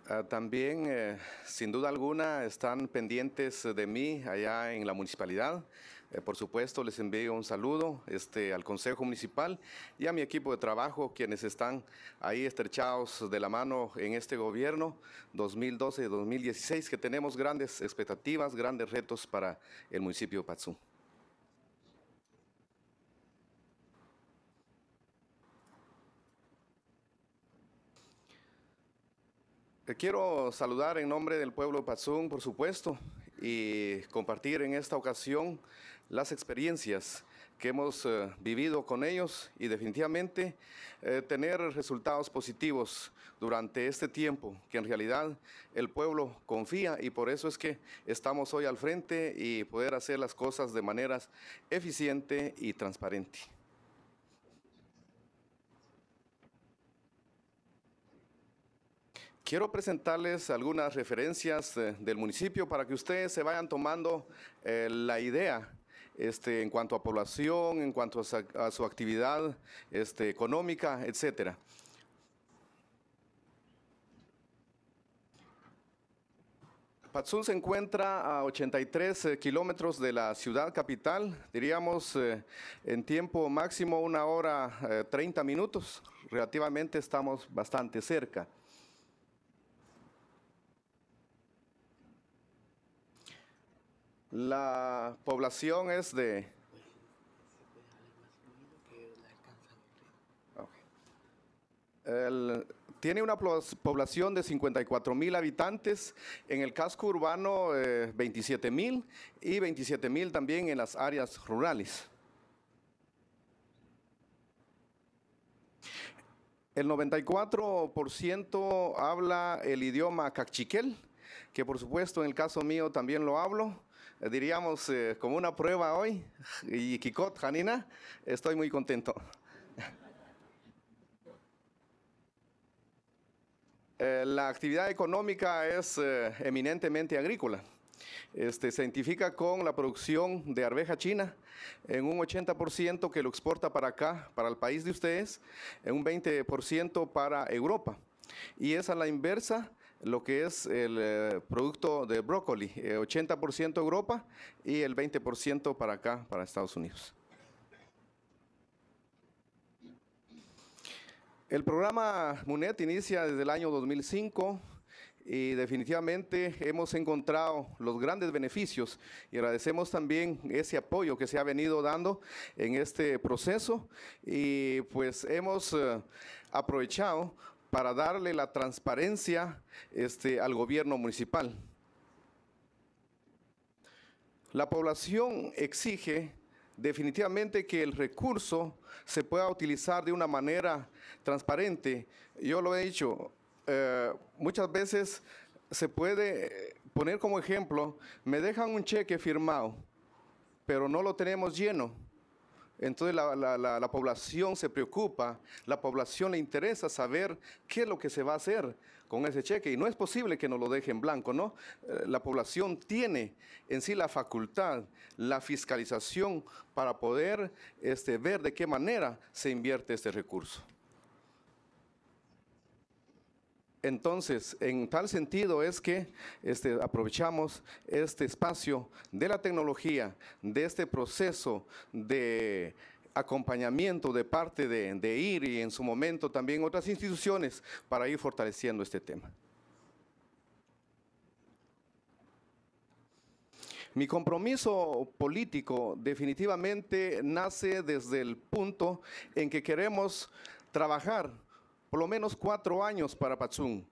Ah, también, eh, sin duda alguna, están pendientes de mí allá en la municipalidad. Eh, por supuesto, les envío un saludo este, al Consejo Municipal y a mi equipo de trabajo, quienes están ahí estrechados de la mano en este gobierno 2012-2016, que tenemos grandes expectativas, grandes retos para el municipio de Patzú. Quiero saludar en nombre del pueblo de Patzún, por supuesto, y compartir en esta ocasión las experiencias que hemos eh, vivido con ellos y definitivamente eh, tener resultados positivos durante este tiempo, que en realidad el pueblo confía y por eso es que estamos hoy al frente y poder hacer las cosas de maneras eficiente y transparente. Quiero presentarles algunas referencias eh, del municipio para que ustedes se vayan tomando la idea este, en cuanto a población, en cuanto a, su actividad este, económica, etcétera. Patsun se encuentra a 83 eh, kilómetros de la ciudad capital, diríamos eh, en tiempo máximo una hora 30 eh, minutos, relativamente estamos bastante cerca. La población es de... tiene una población de 54 mil habitantes, en el casco urbano 27 eh, mil y 27 mil también en las áreas rurales. El 94% habla el idioma cachiquel, que por supuesto en el caso mío también lo hablo. Eh, diríamos, eh, como una prueba hoy, y Kikot, Janina, estoy muy contento. Eh, la actividad económica es eminentemente agrícola. Este, se identifica con la producción de arveja china en un 80% que lo exporta para acá, para el país de ustedes, en un 20% para Europa. Y es a la inversa lo que es el eh, producto de brócoli, 80% eh, Europa y el 20% para acá, para Estados Unidos. El programa MUNET inicia desde el año 2005 y definitivamente hemos encontrado los grandes beneficios y agradecemos también ese apoyo que se ha venido dando en este proceso y pues hemos eh, aprovechado para darle la transparencia este, al gobierno municipal. La población exige definitivamente que el recurso se pueda utilizar de una manera transparente. Yo lo he dicho, eh, muchas veces se puede poner como ejemplo, me dejan un cheque firmado, pero no lo tenemos lleno. Entonces la, la, población se preocupa, la población le interesa saber qué es lo que se va a hacer con ese cheque. Y no es posible que nos lo deje en blanco, ¿no? Eh, la población tiene en sí la facultad, la fiscalización para poder este, ver de qué manera se invierte este recurso. Entonces, en tal sentido es que este, aprovechamos este espacio de la tecnología, de este proceso de acompañamiento de parte de, de IR y en su momento también otras instituciones para ir fortaleciendo este tema. Mi compromiso político definitivamente nace desde el punto en que queremos trabajar por lo menos cuatro años para Patsum,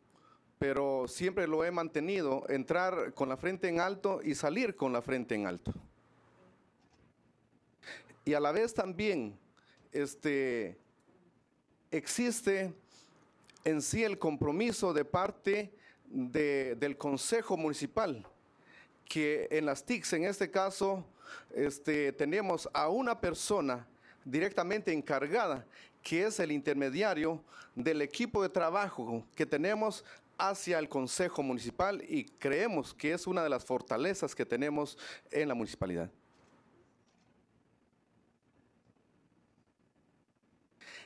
pero siempre lo he mantenido, entrar con la frente en alto y salir con la frente en alto. Y a la vez también este, existe en sí el compromiso de parte del Consejo Municipal, que en las TICs, en este caso, este, tenemos a una persona directamente encargada que es el intermediario del equipo de trabajo que tenemos hacia el Consejo Municipal y creemos que es una de las fortalezas que tenemos en la municipalidad.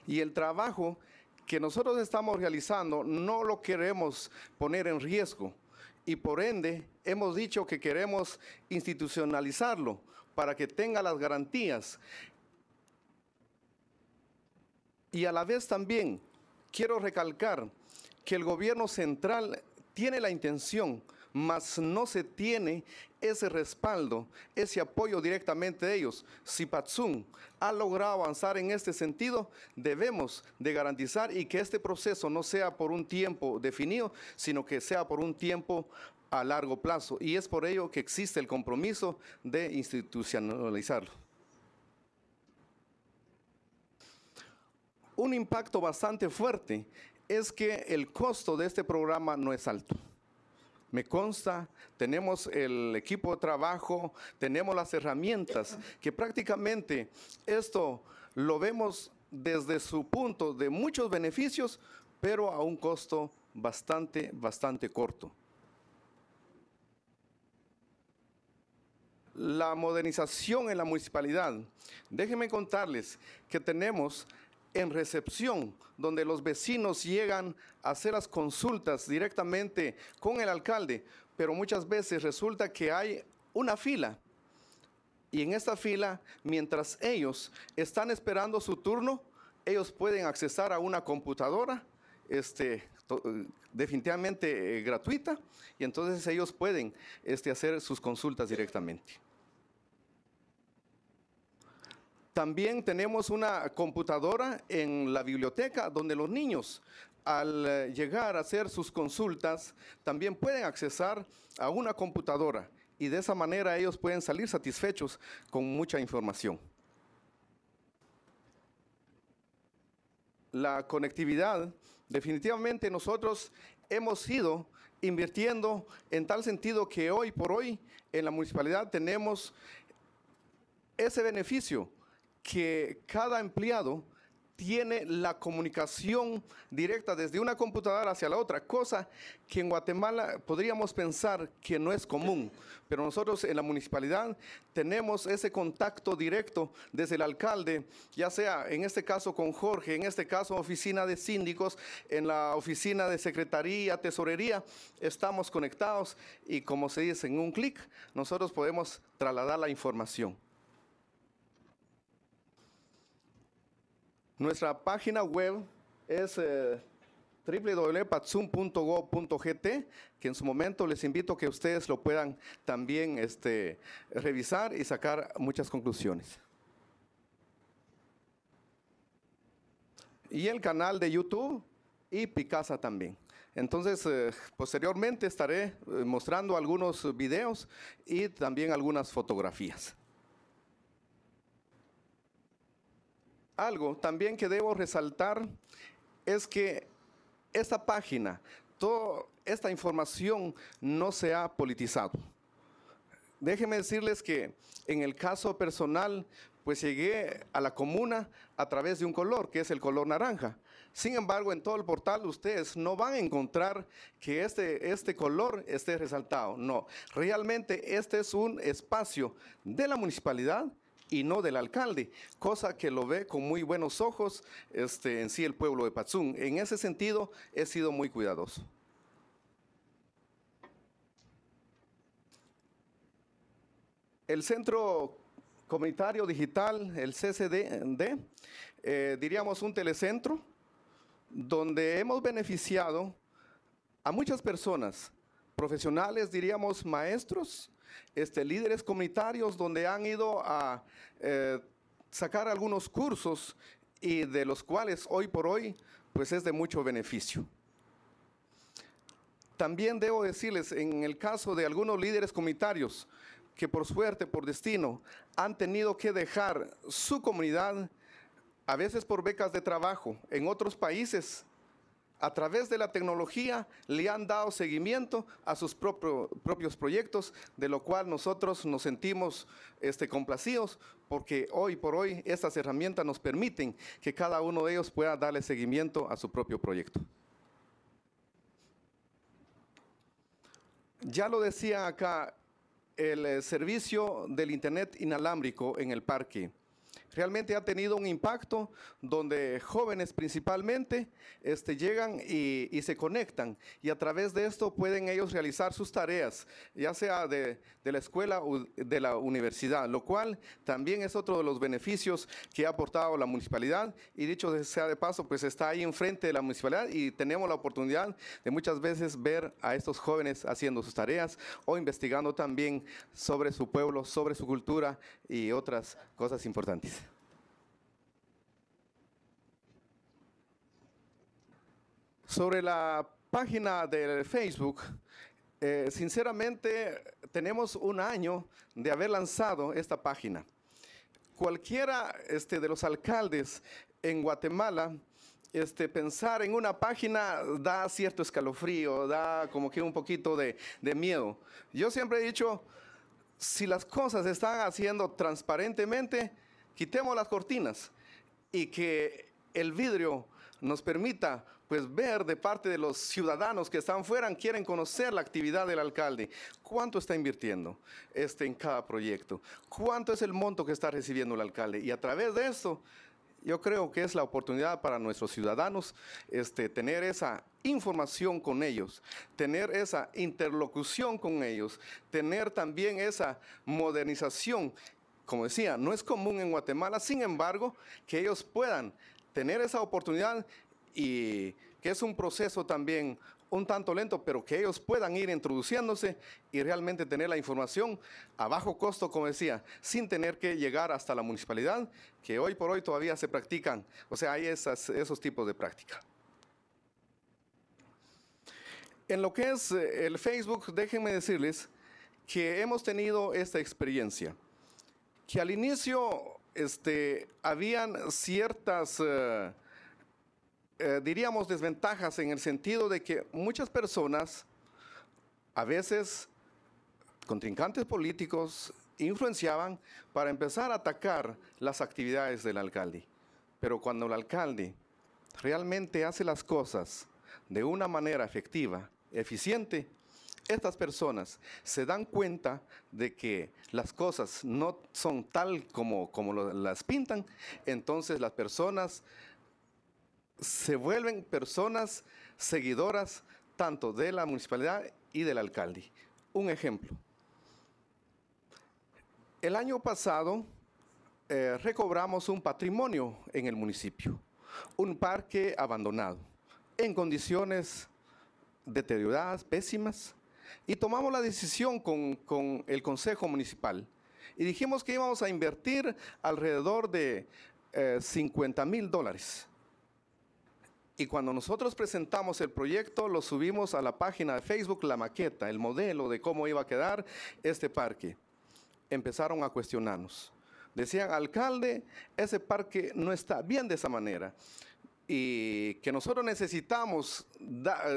Y el trabajo que nosotros estamos realizando no lo queremos poner en riesgo y por ende hemos dicho que queremos institucionalizarlo para que tenga las garantías y a la vez también quiero recalcar que el gobierno central tiene la intención, mas no se tiene ese respaldo, ese apoyo directamente de ellos. Si Patsum ha logrado avanzar en este sentido, debemos de garantizar y que este proceso no sea por un tiempo definido, sino que sea por un tiempo a largo plazo. Y es por ello que existe el compromiso de institucionalizarlo. Un impacto bastante fuerte es que el costo de este programa no es alto. Me consta, tenemos el equipo de trabajo, tenemos las herramientas, que prácticamente esto lo vemos desde su punto de muchos beneficios, pero a un costo bastante, bastante corto. La modernización en la municipalidad. Déjenme contarles que tenemos en recepción, donde los vecinos llegan a hacer las consultas directamente con el alcalde, pero muchas veces resulta que hay una fila. Y en esta fila, mientras ellos están esperando su turno, ellos pueden accesar a una computadora este, definitivamente eh, gratuita y entonces ellos pueden este, hacer sus consultas directamente. También tenemos una computadora en la biblioteca donde los niños al eh, llegar a hacer sus consultas también pueden accesar a una computadora y de esa manera ellos pueden salir satisfechos con mucha información. La conectividad, definitivamente nosotros hemos ido invirtiendo en tal sentido que hoy por hoy en la municipalidad tenemos ese beneficio que cada empleado tiene la comunicación directa desde una computadora hacia la otra, cosa que en Guatemala podríamos pensar que no es común, pero nosotros en la municipalidad tenemos ese contacto directo desde el alcalde, ya sea en este caso con Jorge, en este caso oficina de síndicos, en la oficina de secretaría, tesorería, estamos conectados y como se dice en un clic, nosotros podemos trasladar la información. Nuestra página web es eh, www.patsum.go.gt, que en su momento les invito a que ustedes lo puedan también este, revisar y sacar muchas conclusiones. Y el canal de YouTube y Picasa también. Entonces, eh, posteriormente estaré eh, mostrando algunos videos y también algunas fotografías. Algo también que debo resaltar es que esta página, toda esta información no se ha politizado. Déjenme decirles que en el caso personal, pues llegué a la comuna a través de un color, que es el color naranja. Sin embargo, en todo el portal ustedes no van a encontrar que este, este color esté resaltado. No, realmente este es un espacio de la municipalidad y no del alcalde, cosa que lo ve con muy buenos ojos este, en sí el pueblo de Patzún. En ese sentido, he sido muy cuidadoso. El Centro Comunitario Digital, el CCD, eh, diríamos un telecentro, donde hemos beneficiado a muchas personas, profesionales, diríamos maestros, este, líderes comunitarios, donde han ido a eh, sacar algunos cursos y de los cuales hoy por hoy pues es de mucho beneficio. También debo decirles, en el caso de algunos líderes comunitarios que por suerte, por destino, han tenido que dejar su comunidad a veces por becas de trabajo en otros países, a través de la tecnología le han dado seguimiento a sus propios proyectos, de lo cual nosotros nos sentimos este, complacidos, porque hoy por hoy estas herramientas nos permiten que cada uno de ellos pueda darle seguimiento a su propio proyecto. Ya lo decía acá, el eh, servicio del Internet inalámbrico en el parque realmente ha tenido un impacto donde jóvenes principalmente este, llegan y, se conectan y a través de esto pueden ellos realizar sus tareas, ya sea de, de, la escuela o de la universidad, lo cual también es otro de los beneficios que ha aportado la municipalidad y dicho sea de paso, pues está ahí enfrente de la municipalidad y tenemos la oportunidad de muchas veces ver a estos jóvenes haciendo sus tareas o investigando también sobre su pueblo, sobre su cultura y otras cosas importantes. Sobre la página de Facebook, eh, sinceramente tenemos un año de haber lanzado esta página. Cualquiera este, de los alcaldes en Guatemala, este, pensar en una página da cierto escalofrío, da como que un poquito de, de miedo. Yo siempre he dicho, si las cosas se están haciendo transparentemente, quitemos las cortinas y que el vidrio nos permita pues ver de parte de los ciudadanos que están fuera, quieren conocer la actividad del alcalde. ¿Cuánto está invirtiendo este en cada proyecto? ¿Cuánto es el monto que está recibiendo el alcalde? Y a través de eso, yo creo que es la oportunidad para nuestros ciudadanos este, tener esa información con ellos, tener esa interlocución con ellos, tener también esa modernización. Como decía, no es común en Guatemala, sin embargo, que ellos puedan tener esa oportunidad y que es un proceso también un tanto lento, pero que ellos puedan ir introduciéndose y realmente tener la información a bajo costo, como decía, sin tener que llegar hasta la municipalidad, que hoy por hoy todavía se practican. O sea, hay esos tipos de práctica. En lo que es eh, el Facebook, déjenme decirles que hemos tenido esta experiencia, que al inicio este, habían ciertas... Eh, eh, diríamos, desventajas en el sentido de que muchas personas, a veces contrincantes políticos, influenciaban para empezar a atacar las actividades del alcalde. Pero cuando el alcalde realmente hace las cosas de una manera efectiva, eficiente, estas personas se dan cuenta de que las cosas no son tal como, como las pintan, entonces las personas se vuelven personas seguidoras tanto de la municipalidad y del alcalde. Un ejemplo. El año pasado eh, recobramos un patrimonio en el municipio, un parque abandonado, en condiciones deterioradas, pésimas, y tomamos la decisión con, con el Consejo Municipal y dijimos que íbamos a invertir alrededor de 50 mil dólares. Y cuando nosotros presentamos el proyecto, lo subimos a la página de Facebook, la maqueta, el modelo de cómo iba a quedar este parque. Empezaron a cuestionarnos. Decían, alcalde, ese parque no está bien de esa manera. Y que nosotros necesitamos,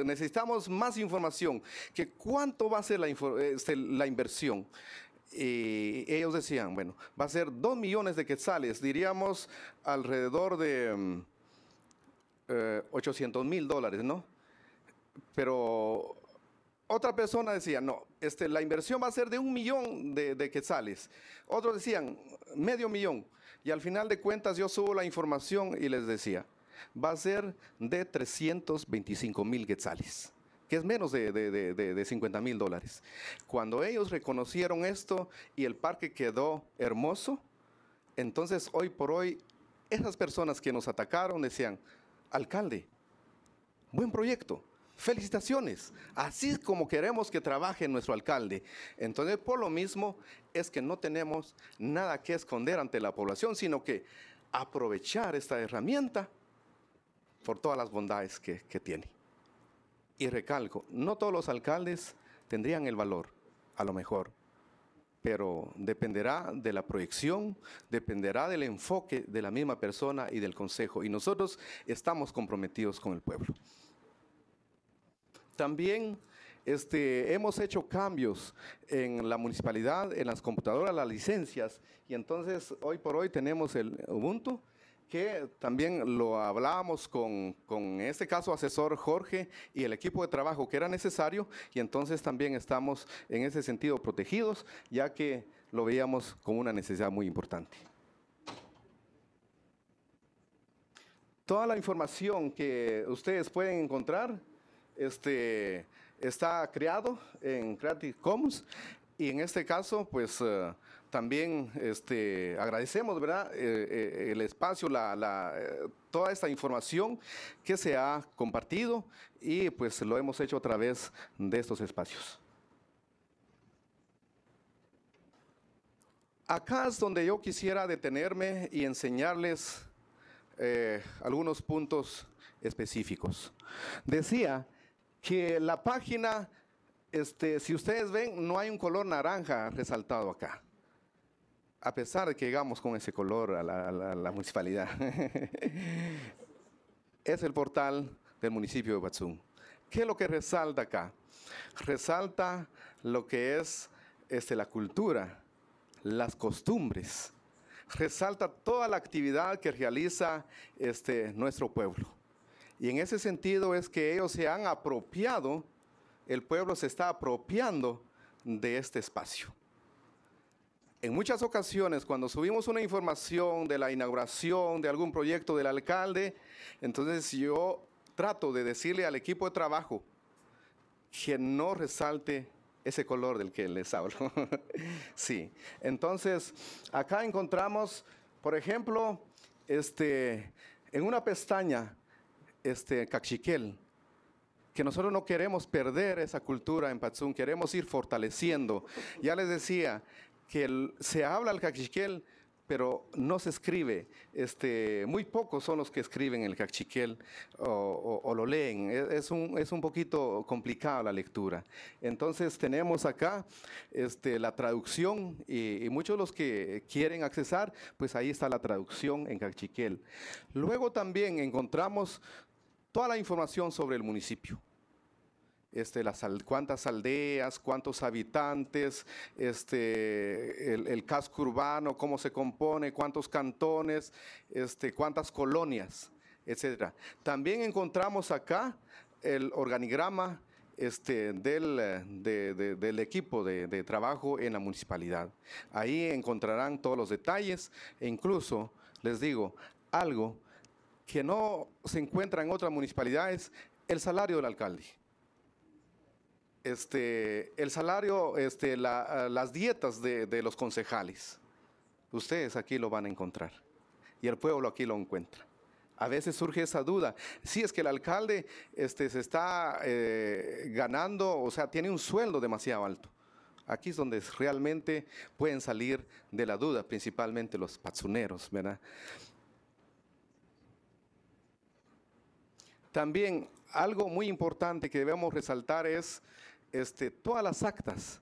necesitamos más información, que cuánto va a ser la, este, la inversión y ellos decían, bueno, va a ser dos millones de quetzales, diríamos alrededor de 800 eh, mil dólares, ¿no? Pero otra persona decía, no, este, la inversión va a ser de un millón de, de quetzales. Otros decían, medio millón. Y al final de cuentas yo subo la información y les decía, va a ser de 325 mil quetzales que es menos de, de, 50 mil dólares. Cuando ellos reconocieron esto y el parque quedó hermoso, entonces hoy por hoy esas personas que nos atacaron decían, alcalde, buen proyecto, felicitaciones, así como queremos que trabaje nuestro alcalde. Entonces, por lo mismo, es que no tenemos nada que esconder ante la población, sino que aprovechar esta herramienta por todas las bondades que tiene. Y recalco, no todos los alcaldes tendrían el valor, a lo mejor, pero dependerá de la proyección, dependerá del enfoque de la misma persona y del consejo. Y nosotros estamos comprometidos con el pueblo. También este, hemos hecho cambios en la municipalidad, en las computadoras, las licencias, y entonces hoy por hoy tenemos el Ubuntu que también lo hablábamos con, con, este caso asesor Jorge y el equipo de trabajo que era necesario y entonces también estamos en ese sentido protegidos ya que lo veíamos como una necesidad muy importante. Toda la información que ustedes pueden encontrar este, está creado en Creative Commons y en este caso pues... Eh, también este, agradecemos ¿verdad? Eh, eh, el espacio, la, toda esta información que se ha compartido y pues lo hemos hecho a través de estos espacios. Acá es donde yo quisiera detenerme y enseñarles algunos puntos específicos. Decía que la página, este, si ustedes ven, no hay un color naranja resaltado acá a pesar de que llegamos con ese color a la, municipalidad. es el portal del municipio de Batsum. ¿Qué es lo que resalta acá? Resalta lo que es este, la cultura, las costumbres, resalta toda la actividad que realiza este, nuestro pueblo. Y en ese sentido es que ellos se han apropiado, el pueblo se está apropiando de este espacio. En muchas ocasiones cuando subimos una información de la inauguración de algún proyecto del alcalde, entonces yo trato de decirle al equipo de trabajo que no resalte ese color del que les hablo. sí, entonces acá encontramos, por ejemplo, este, en una pestaña, este, cachiquel, que nosotros no queremos perder esa cultura en Patzún, queremos ir fortaleciendo. Ya les decía, que se habla el cachiquel, pero no se escribe. Este, muy pocos son los que escriben el cachiquel o, lo leen. E, es un, es un poquito complicada la lectura. Entonces tenemos acá este, la traducción y, y, muchos de los que quieren accesar, pues ahí está la traducción en cachiquel. Luego también encontramos toda la información sobre el municipio este, las, cuántas aldeas, cuántos habitantes, este, el, casco urbano, cómo se compone, cuántos cantones, este, cuántas colonias, etc. También encontramos acá el organigrama este, del, del equipo de, de, trabajo en la municipalidad. Ahí encontrarán todos los detalles e incluso, les digo, algo que no se encuentra en otras municipalidades, el salario del alcalde este, el salario, este, las dietas de, los concejales. Ustedes aquí lo van a encontrar y el pueblo aquí lo encuentra. A veces surge esa duda. Si es que el alcalde este, se está eh, ganando, o sea, tiene un sueldo demasiado alto. Aquí es donde realmente pueden salir de la duda, principalmente los patzuneros, ¿verdad? También algo muy importante que debemos resaltar es este, todas las actas,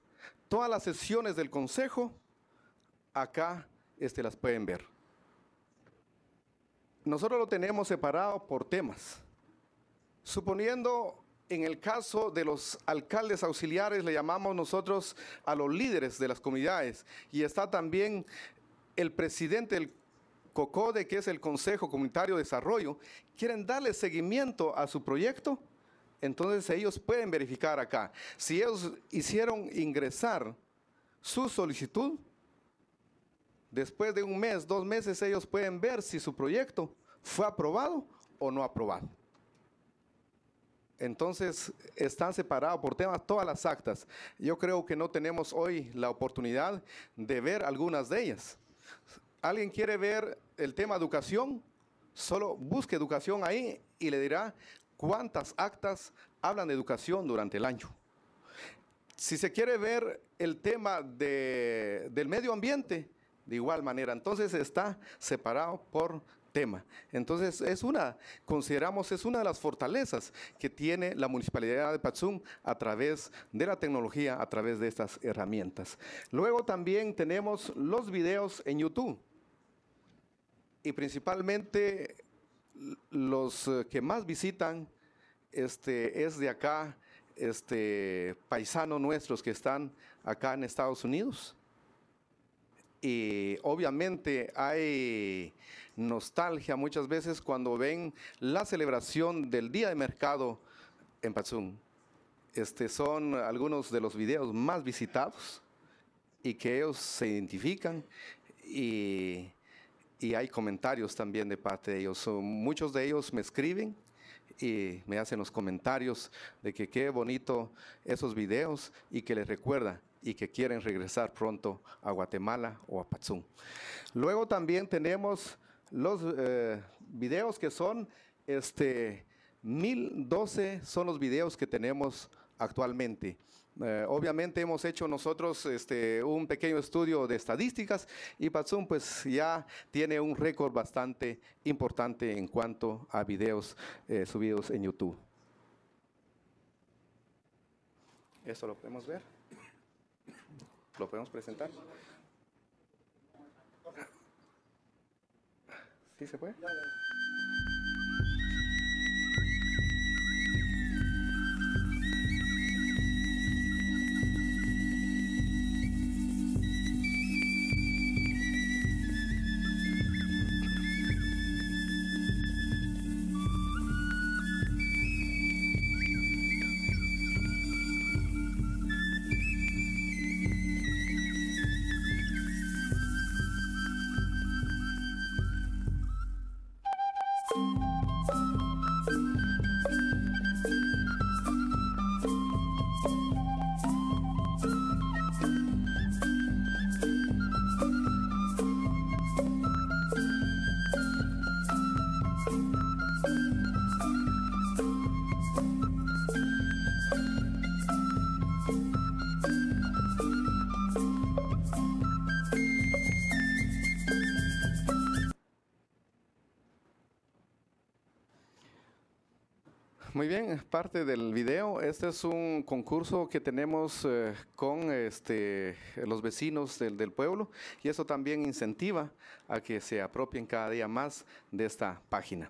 todas las sesiones del consejo, acá este, las pueden ver. Nosotros lo tenemos separado por temas. Suponiendo en el caso de los alcaldes auxiliares, le llamamos nosotros a los líderes de las comunidades. Y está también el presidente del COCODE, que es el Consejo Comunitario de Desarrollo, quieren darle seguimiento a su proyecto, entonces ellos pueden verificar acá. Si ellos hicieron ingresar su solicitud, después de un mes, dos meses, ellos pueden ver si su proyecto fue aprobado o no aprobado. Entonces están separados por temas todas las actas. Yo creo que no tenemos hoy la oportunidad de ver algunas de ellas alguien quiere ver el tema educación, solo busque educación ahí y le dirá cuántas actas hablan de educación durante el año. Si se quiere ver el tema del medio ambiente, de igual manera, entonces está separado por tema. Entonces es una, consideramos, es una de las fortalezas que tiene la municipalidad de Patzum a través de la tecnología, a través de estas herramientas. Luego también tenemos los videos en YouTube y principalmente los eh, que más visitan este, es de acá, este, paisanos nuestros que están acá en Estados Unidos. Y obviamente hay nostalgia muchas veces cuando ven la celebración del Día de Mercado en Patzum. Este son algunos de los videos más visitados y que ellos se identifican y y hay comentarios también de parte de ellos. muchos de ellos me escriben y me hacen los comentarios de que qué bonito esos videos y que les recuerda y que quieren regresar pronto a Guatemala o a Patzum. Luego también tenemos los eh, videos que son, este, 1012 son los videos que tenemos actualmente. Eh, obviamente hemos hecho nosotros este, un pequeño estudio de estadísticas y Patsum pues ya tiene un récord bastante importante en cuanto a videos eh, subidos en YouTube. ¿Eso lo podemos ver? ¿Lo podemos presentar? ¿Sí se puede? Bien, parte del video. Este es un concurso que tenemos eh, con este, los vecinos del, del, pueblo y eso también incentiva a que se apropien cada día más de esta página.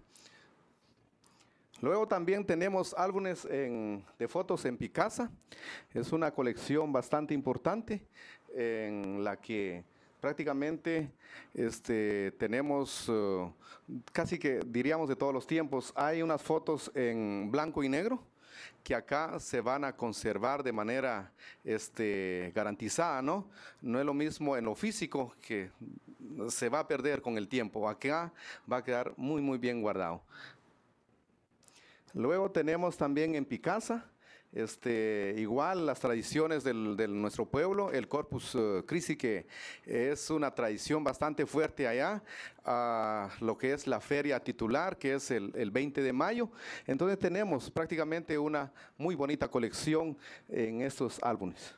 Luego también tenemos álbumes de fotos en Picasa. Es una colección bastante importante en la que prácticamente este, tenemos uh, casi que diríamos de todos los tiempos, hay unas fotos en blanco y negro que acá se van a conservar de manera este, garantizada, ¿no? No es lo mismo en lo físico que se va a perder con el tiempo, acá va a quedar muy, muy bien guardado. Luego tenemos también en Picasa este, igual las tradiciones de nuestro pueblo, el Corpus uh, Christi, que es una tradición bastante fuerte allá, a lo que es la feria titular, que es el, el 20 de mayo. Entonces tenemos prácticamente una muy bonita colección en estos álbumes.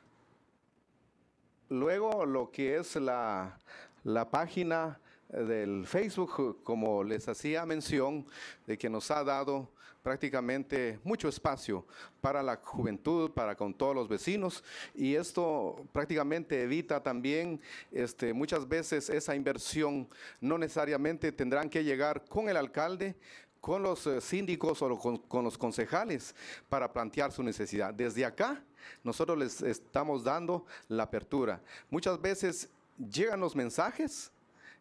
Luego lo que es la, la página del Facebook, como les hacía mención, de que nos ha dado prácticamente mucho espacio para la juventud, para con todos los vecinos, y esto prácticamente evita también este, muchas veces esa inversión. No necesariamente tendrán que llegar con el alcalde, con los eh, síndicos o con, con, los concejales para plantear su necesidad. Desde acá, nosotros les estamos dando la apertura. Muchas veces llegan los mensajes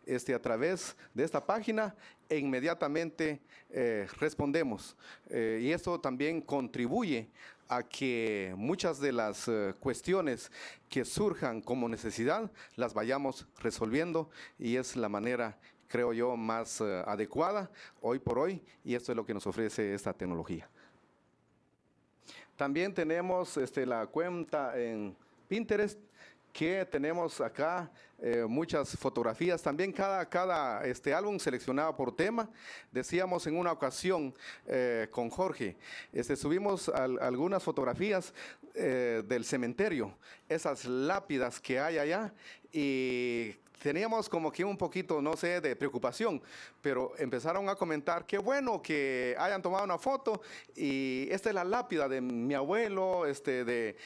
este, a través de esta página e inmediatamente eh, respondemos. Eh, y esto también contribuye a que muchas de las eh, cuestiones que surjan como necesidad las vayamos resolviendo y es la manera creo yo, más adecuada hoy por hoy y esto es lo que nos ofrece esta tecnología. También tenemos este, la cuenta en Pinterest que tenemos acá eh, muchas fotografías, también cada, cada este álbum seleccionado por tema. Decíamos en una ocasión eh, con Jorge, este, subimos al, algunas fotografías eh, del cementerio, esas lápidas que hay allá y teníamos como que un poquito, no sé, de preocupación, pero empezaron a comentar, qué bueno que hayan tomado una foto y esta es la lápida de mi abuelo, este, de,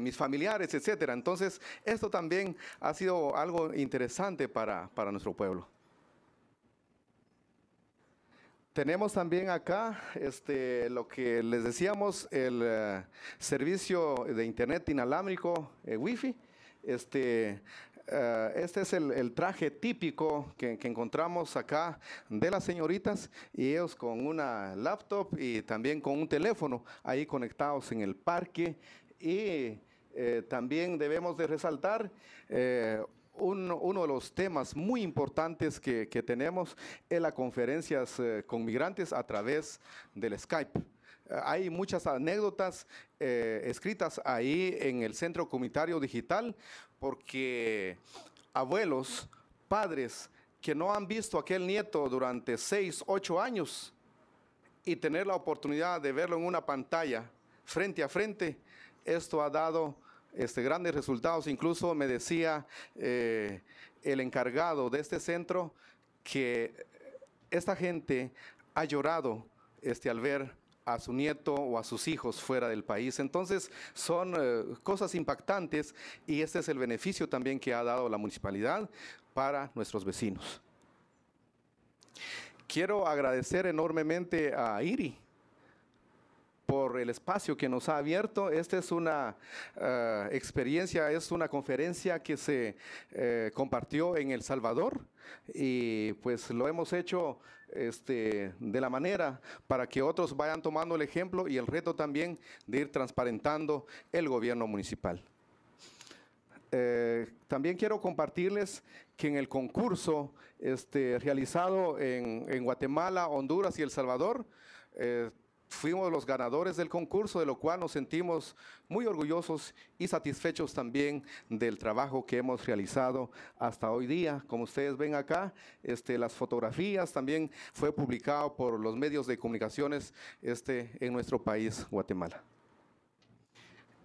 mis familiares, etcétera. Entonces, esto también ha sido algo interesante para, para nuestro pueblo. Tenemos también acá este, lo que les decíamos, el uh, servicio de internet inalámbrico eh, Wi-Fi. Este, Uh, este es el, el traje típico que, que, encontramos acá de las señoritas y ellos con una laptop y también con un teléfono ahí conectados en el parque y eh, también debemos de resaltar eh, un, uno de los temas muy importantes que, que tenemos es las conferencias eh, con migrantes a través del Skype. Hay muchas anécdotas eh, escritas ahí en el Centro Comunitario Digital porque abuelos, padres que no han visto a aquel nieto durante seis, ocho años y tener la oportunidad de verlo en una pantalla frente a frente, esto ha dado este, grandes resultados. Incluso me decía eh, el encargado de este centro que esta gente ha llorado este, al ver a su nieto o a sus hijos fuera del país. Entonces son eh, cosas impactantes y este es el beneficio también que ha dado la municipalidad para nuestros vecinos. Quiero agradecer enormemente a IRI por el espacio que nos ha abierto. Esta es una uh, experiencia, es una conferencia que se uh, compartió en El Salvador y pues lo hemos hecho este, de la manera para que otros vayan tomando el ejemplo y el reto también de ir transparentando el gobierno municipal. Eh, también quiero compartirles que en el concurso este, realizado en, Guatemala, Honduras y El Salvador, eh, fuimos los ganadores del concurso, de lo cual nos sentimos muy orgullosos y satisfechos también del trabajo que hemos realizado hasta hoy día. Como ustedes ven acá, este, las fotografías también fue publicado por los medios de comunicaciones este, en nuestro país, Guatemala.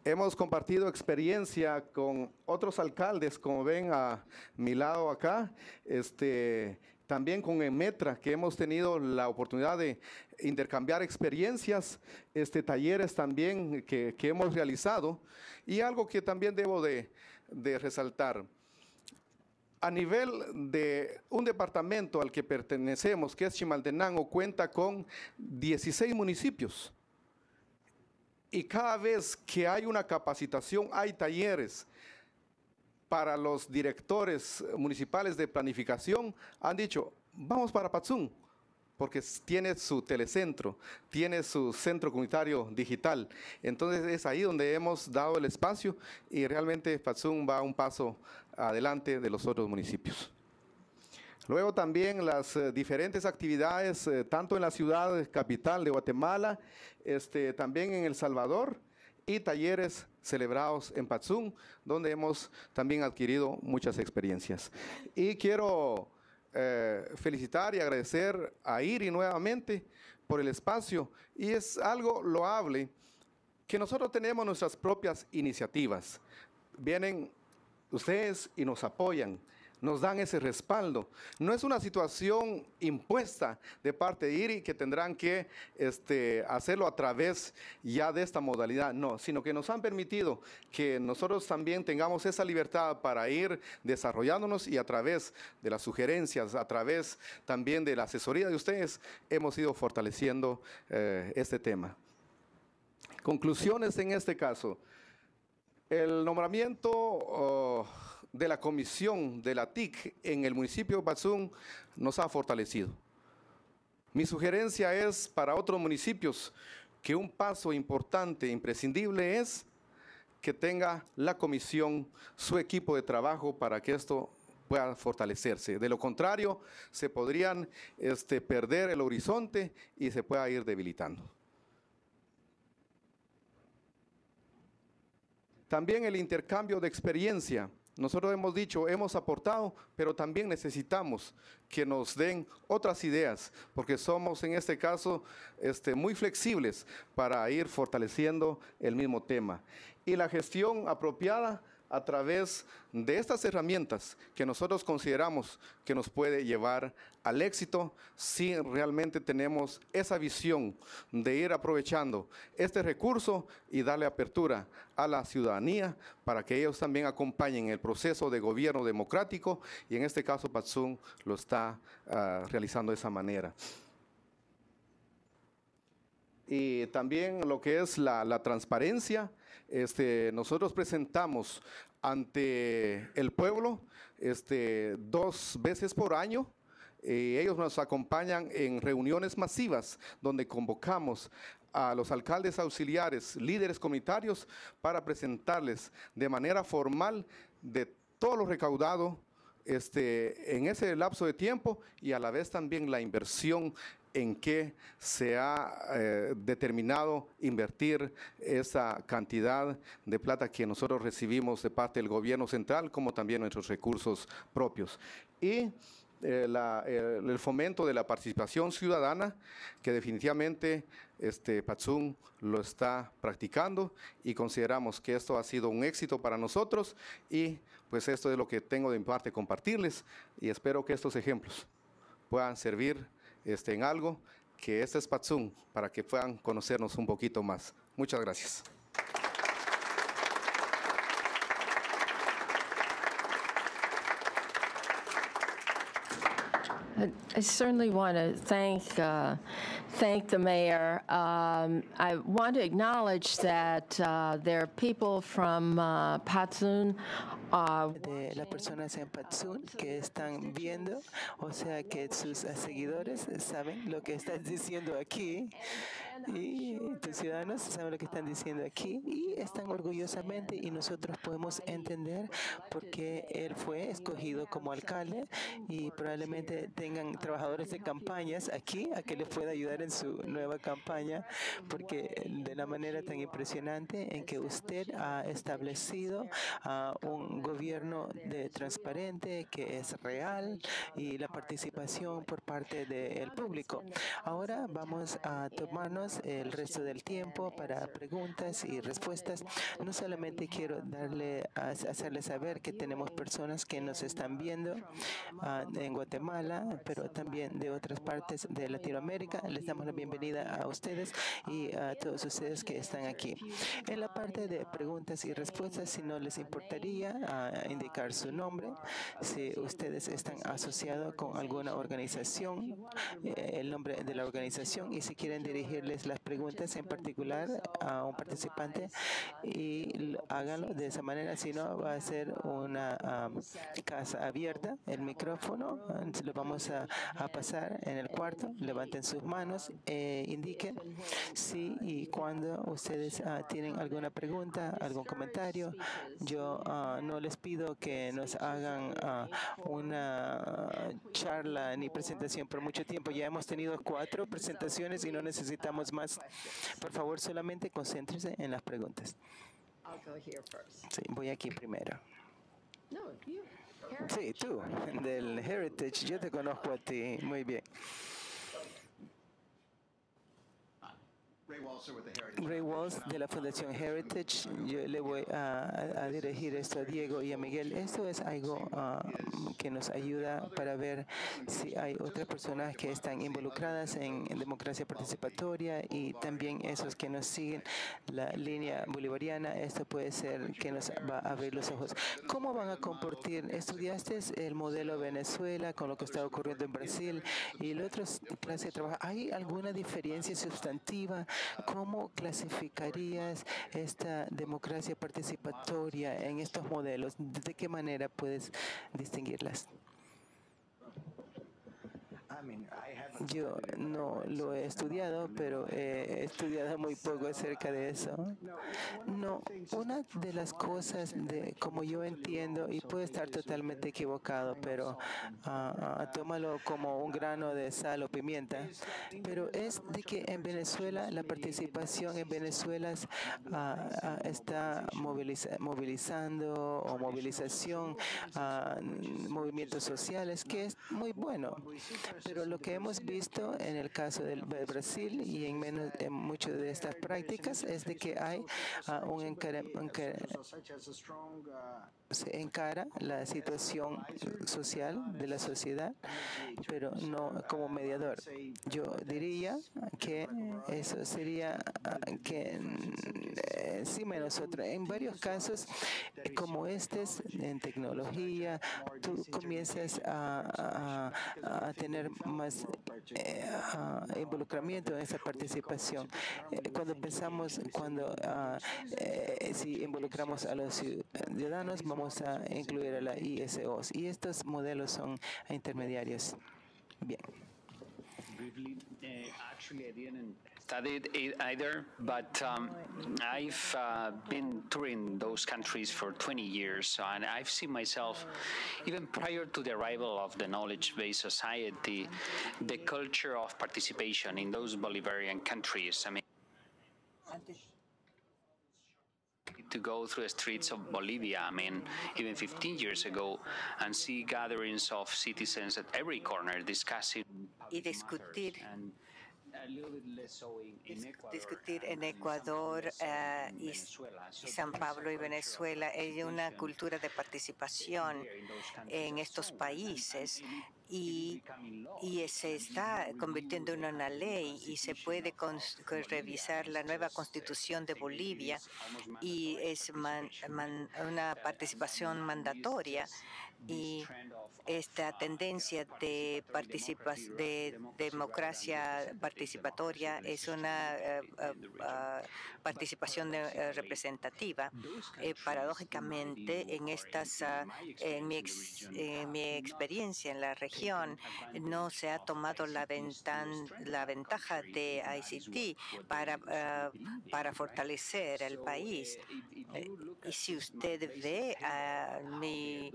Hemos compartido experiencia con otros alcaldes, como ven a mi lado acá, este, también con Emetra, que hemos tenido la oportunidad de intercambiar experiencias, este, talleres también que, hemos realizado, y algo que también debo de, de resaltar. A nivel de un departamento al que pertenecemos, que es Chimaltenango, cuenta con 16 municipios. Y cada vez que hay una capacitación, hay talleres para los directores municipales de planificación han dicho, vamos para Patzún, porque tiene su telecentro, tiene su centro comunitario digital. Entonces es ahí donde hemos dado el espacio y realmente Patzún va un paso adelante de los otros municipios. Luego también las eh, diferentes actividades, eh, tanto en la ciudad capital de Guatemala, este, también en El Salvador, y talleres celebrados en Patzún, donde hemos también adquirido muchas experiencias. Y quiero eh, felicitar y agradecer a IRI nuevamente por el espacio y es algo loable que nosotros tenemos nuestras propias iniciativas. Vienen ustedes y nos apoyan nos dan ese respaldo. No es una situación impuesta de parte de IRI que tendrán que este, hacerlo a través ya de esta modalidad, no, sino que nos han permitido que nosotros también tengamos esa libertad para ir desarrollándonos y a través de las sugerencias, a través también de la asesoría de ustedes, hemos ido fortaleciendo eh, este tema. Conclusiones en este caso. El nombramiento... Oh, de la comisión de la TIC en el municipio de nos ha fortalecido. Mi sugerencia es para otros municipios que un paso importante, imprescindible es que tenga la comisión su equipo de trabajo para que esto pueda fortalecerse. De lo contrario, se podrían este, perder el horizonte y se pueda ir debilitando. También el intercambio de experiencia nosotros hemos dicho, hemos aportado, pero también necesitamos que nos den otras ideas, porque somos en este caso este, muy flexibles para ir fortaleciendo el mismo tema. Y la gestión apropiada a través de estas herramientas que nosotros consideramos que nos puede llevar al éxito si realmente tenemos esa visión de ir aprovechando este recurso y darle apertura a la ciudadanía para que ellos también acompañen el proceso de gobierno democrático y en este caso Patsun lo está ah, realizando de esa manera. Y también lo que es la transparencia este, nosotros presentamos ante el pueblo este, dos veces por año. ellos nos acompañan en reuniones masivas donde convocamos a los alcaldes auxiliares, líderes comunitarios, para presentarles de manera formal de todo lo recaudado este, en ese lapso de tiempo y a la vez también la inversión en qué se ha eh, determinado invertir esa cantidad de plata que nosotros recibimos de parte del gobierno central, como también nuestros recursos propios. Y eh, el fomento de la participación ciudadana, que definitivamente este, Patsum lo está practicando y consideramos que esto ha sido un éxito para nosotros y pues esto es lo que tengo de mi parte compartirles y espero que estos ejemplos puedan servir este, en algo, que este es Patsum, para que puedan conocernos un poquito más. Muchas gracias. I certainly want to thank uh, thank the mayor. Um, I want to acknowledge that uh, there are people from uh, Patsun. Uh, de las personas en Patsun que están viendo, o sea que sus seguidores saben lo que estás diciendo aquí y tus ciudadanos saben lo que están diciendo aquí y están orgullosamente y nosotros podemos entender por qué él fue escogido como alcalde y probablemente tengan trabajadores de campañas aquí a que les pueda ayudar en su nueva campaña porque de la manera tan impresionante en que usted ha establecido un gobierno de transparente que es real y la participación por parte del público. Ahora vamos a tomarnos el resto del tiempo para preguntas y respuestas. No solamente quiero darle a hacerles saber que tenemos personas que nos están viendo ah, en Guatemala, pero también de otras partes de Latinoamérica. Les damos la bienvenida a ustedes y a todos ustedes que están aquí. En la parte de preguntas y respuestas, si no les importaría ah, indicar su nombre, si ustedes están asociados con alguna organización, eh, el nombre de la organización y si quieren las preguntas en particular a un participante y háganlo de esa manera, si no va a ser una casa abierta, el micrófono, lo vamos a, pasar en el cuarto, levanten sus manos, e indiquen si y cuando ustedes ah, tienen alguna pregunta, algún comentario, yo no no les pido que nos hagan uh, una charla ni presentación por mucho tiempo. Ya hemos tenido cuatro presentaciones y no necesitamos más. Por favor, solamente concéntrese en las preguntas. Sí, voy aquí primero. Sí, tú, del Heritage. Yo te conozco a ti muy bien. Ray Walls de la Fundación Heritage. Yo le voy a, dirigir esto a Diego y a Miguel. Esto es algo ah, que nos ayuda para ver si hay otras personas que están involucradas en, democracia participatoria y también esos que nos siguen la línea bolivariana. Esto puede ser que nos va a abrir los ojos. ¿Cómo van a compartir? ¿Estudiaste el modelo Venezuela con lo que está ocurriendo en Brasil y la otra clase de trabajo? ¿Hay alguna diferencia sustantiva? ¿Cómo clasificarías esta democracia participatoria en estos modelos? ¿De qué manera puedes distinguirlas? Yo no lo he estudiado, pero he estudiado muy poco acerca de eso. No, una de las cosas, de como yo entiendo, y puede estar totalmente equivocado, pero uh, tómalo como un grano de sal o pimienta, pero es de que en Venezuela, la participación en Venezuela uh, está movilizando o movilización movimientos sociales, que es muy bueno. Pero lo que hemos visto en el caso del Brasil y en, menos, en muchas de estas prácticas es de que hay uh, un, un se encara la situación social de la sociedad, pero no como mediador. Yo diría que eso sería que encima de nosotros, en varios casos como este en tecnología, tú comienzas a, a, tener más eh, involucramiento en esa participación. Eh, cuando pensamos, cuando ah, eh, si involucramos a los ciudadanos, vamos vamos a incluir a la ISOs. Y estos modelos son intermediarios. Bien. studied it either, but um, I've uh, been touring those countries for 20 years, and I've seen myself, even prior to the arrival of the knowledge-based society, the culture of participation in those Bolivarian countries. I mean, to go through the streets of Bolivia, I mean, even 15 years ago, and see gatherings of citizens at every corner discussing. Y discutir discutir en Ecuador uh, y, San Pablo y Venezuela hay una cultura de participación en estos países y, y, se está convirtiendo en una ley y se puede revisar la nueva constitución de Bolivia y es man, man, una participación mandatoria y esta tendencia de, de democracia participatoria es una uh, uh, participación de, uh, representativa. Eh, paradójicamente, en estas, en mi, en experiencia en la región, no se ha tomado la, ventan, la ventaja de ICT para, para fortalecer el país. Eh, y si usted ve mi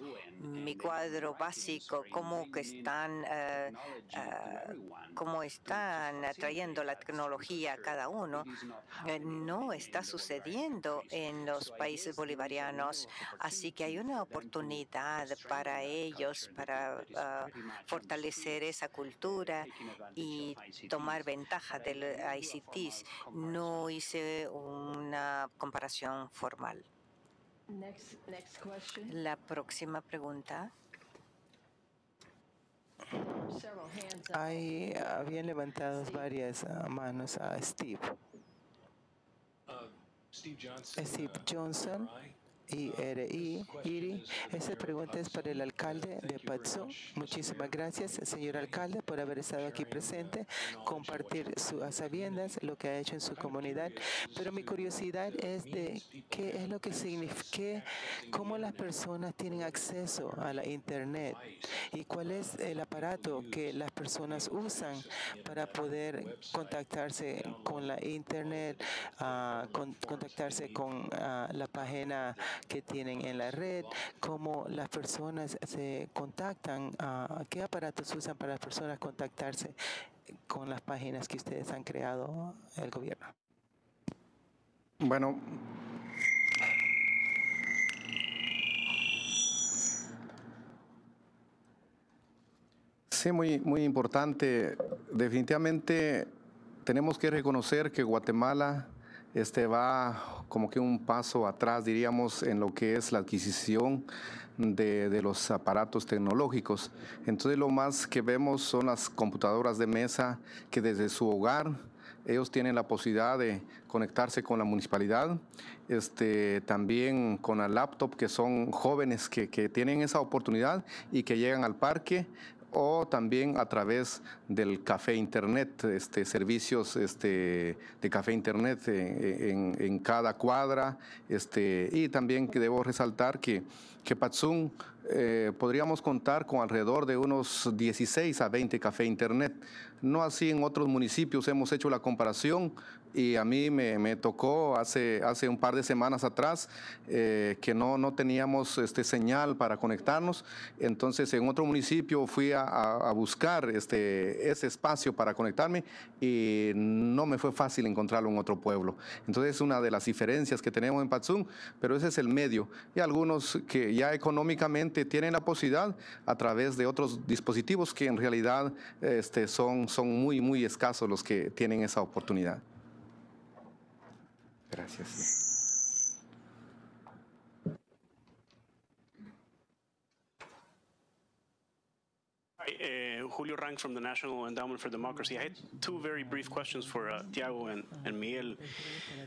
mi cuadro básico, cómo que están, uh, uh, cómo están atrayendo la tecnología a cada uno, uh, no está sucediendo en los países bolivarianos. Así que hay una oportunidad para ellos para fortalecer esa cultura y tomar ventaja del ICTs. No hice una comparación formal. La próxima pregunta. Hay, habían levantado varias uh, manos a Steve. Uh, Steve Johnson. IRI, IRI. Esta pregunta es para el alcalde de Patsu. Muchísimas gracias, señor alcalde, por haber estado aquí presente, compartir sus sabiendas, lo que ha hecho en su comunidad. Pero mi curiosidad es de qué es lo que significa, cómo las personas tienen acceso a la Internet y cuál es el aparato que las personas usan para poder contactarse con la Internet, uh, con, contactarse con uh, la página que tienen en la red, cómo las personas se contactan, uh, qué aparatos usan para las personas contactarse con las páginas que ustedes han creado el gobierno. Bueno, Sí, muy, muy importante. Definitivamente tenemos que reconocer que Guatemala este, va como que un paso atrás, diríamos, en lo que es la adquisición de, de, los aparatos tecnológicos. Entonces lo más que vemos son las computadoras de mesa que desde su hogar ellos tienen la posibilidad de conectarse con la municipalidad, este, también con la laptop, que son jóvenes que, que tienen esa oportunidad y que llegan al parque o también a través del café internet, este, servicios este, de café internet en, en, cada cuadra. Este, y también que debo resaltar que, que eh, podríamos contar con alrededor de unos 16 a 20 café internet. No así en otros municipios hemos hecho la comparación y a mí me, me tocó hace, hace un par de semanas atrás eh, que no, no teníamos este, señal para conectarnos. Entonces en otro municipio fui a, a, buscar este, ese espacio para conectarme y no me fue fácil encontrarlo en otro pueblo. Entonces es una de las diferencias que tenemos en Patzún, pero ese es el medio. Y algunos que ya económicamente tienen la posibilidad a través de otros dispositivos que en realidad este, son, son muy, muy escasos los que tienen esa oportunidad. Gracias. Uh, Julio Rang from the National Endowment for Democracy. I had two very brief questions for uh, Tiago and, and Miguel.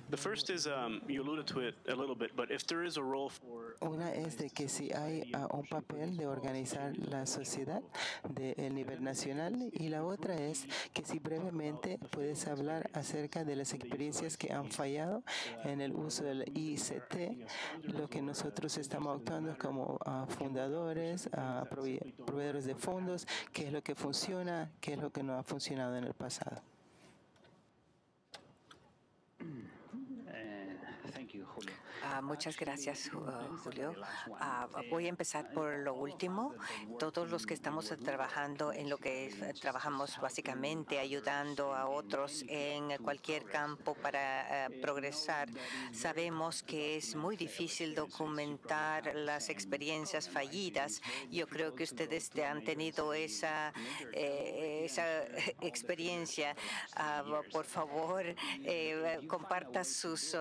The first is, um, you alluded to it a little bit, but if there is a role for... Una es de que si hay uh, un papel de organizar la sociedad del nivel nacional y la otra es que si brevemente puedes hablar acerca de las experiencias que han fallado en el uso del ICT, lo que nosotros estamos actuando como fundadores, proveedores de fondos, qué es lo que funciona, qué es lo que no ha funcionado en el pasado. Uh, muchas gracias, uh, Julio. Uh, voy a empezar por lo último. Todos los que estamos trabajando en lo que trabajamos básicamente ayudando a otros en cualquier campo para progresar, sabemos que es muy difícil documentar las experiencias fallidas. Yo creo que ustedes han tenido esa, eh, esa experiencia. por favor, eh, comparta sus,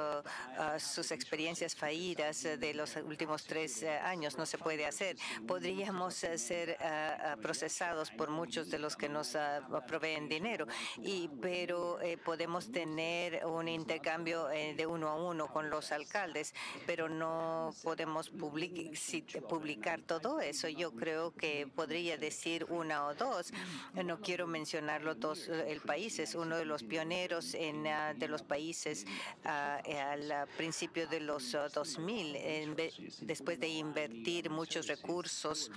sus experiencias fallidas eh, de los últimos tres eh, años. No se puede hacer. Podríamos eh, ser procesados por muchos de los que nos proveen dinero, y, pero podemos tener un intercambio de uno a uno con los alcaldes, pero no podemos publicar todo eso. Yo creo que podría decir una o dos. No quiero mencionar los dos. El país es uno de los pioneros en, de los países al principio de los 2000, después de invertir muchos recursos,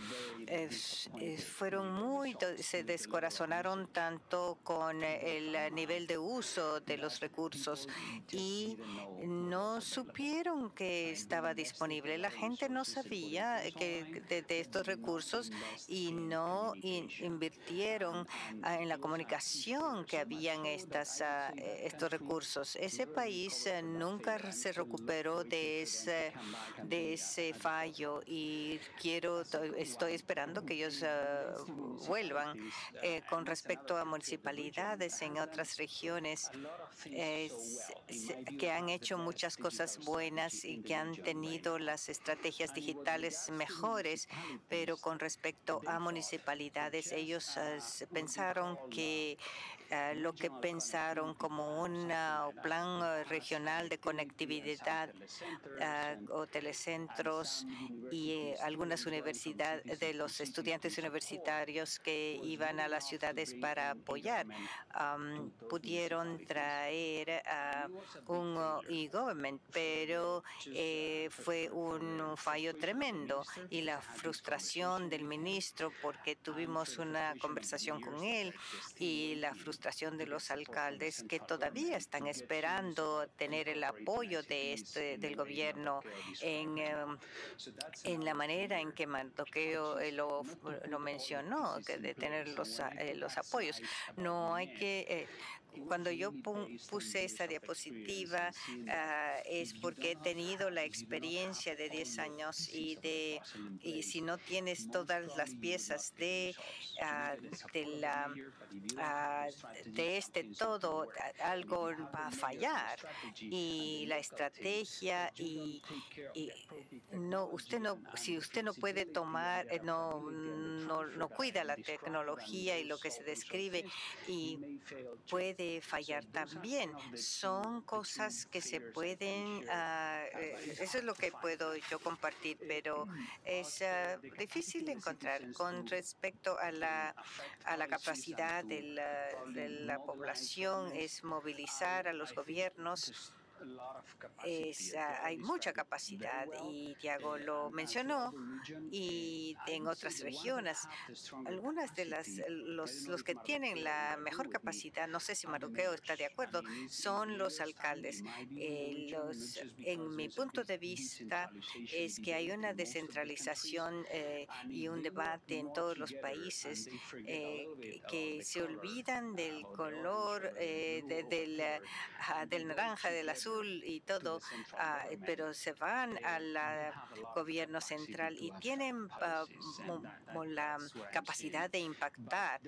fueron muy, se descorazonaron tanto con el nivel de uso de los recursos y no supieron que estaba disponible. La gente no sabía que de, estos recursos y no invirtieron ah, en la comunicación que habían estas, ah, estos recursos. Ese país eh, nunca se recuperó de de ese fallo y quiero, estoy esperando que ellos uh, vuelvan. Eh, con respecto a municipalidades en otras regiones que han hecho muchas cosas buenas y que han tenido las estrategias digitales mejores, pero con respecto a municipalidades, ellos uh, pensaron que lo que pensaron como un plan regional de conectividad uh, o telecentros y eh, algunas universidades de los estudiantes universitarios que iban a las ciudades para apoyar pudieron traer uh, un e-government, pero eh, fue un fallo tremendo y la frustración del ministro porque tuvimos una conversación con él y la frustración frustración de los alcaldes que todavía están esperando tener el apoyo de este, del gobierno en, em, en la manera en que Mantoqueo eh, lo, lo mencionó, que de tener los, eh, los apoyos. No hay que eh, cuando yo puse esta diapositiva ah, es porque he tenido la experiencia de 10 años y de y si no tienes todas las piezas de ah, de, la, ah, de este todo algo va a fallar. Y la estrategia y, no usted no si usted no puede tomar eh, no, no no cuida la tecnología y lo que se describe y puede fallar también. Son cosas que se pueden, ah, eh, eso es lo que puedo yo compartir, pero es ah, difícil encontrar con respecto a la, a la capacidad de la, de la población, es movilizar a los gobiernos es, hay mucha capacidad y Tiago lo mencionó y en otras regiones. algunas de las los, los que tienen la mejor capacidad no sé si Maruqueo está de acuerdo son los alcaldes. eh, los, en mi punto de vista es que hay una descentralización eh, y un debate en todos los países eh, que se olvidan del color del, ah, del naranja del azul y todo, ah, pero se van al gobierno central y tienen la capacidad de impactar.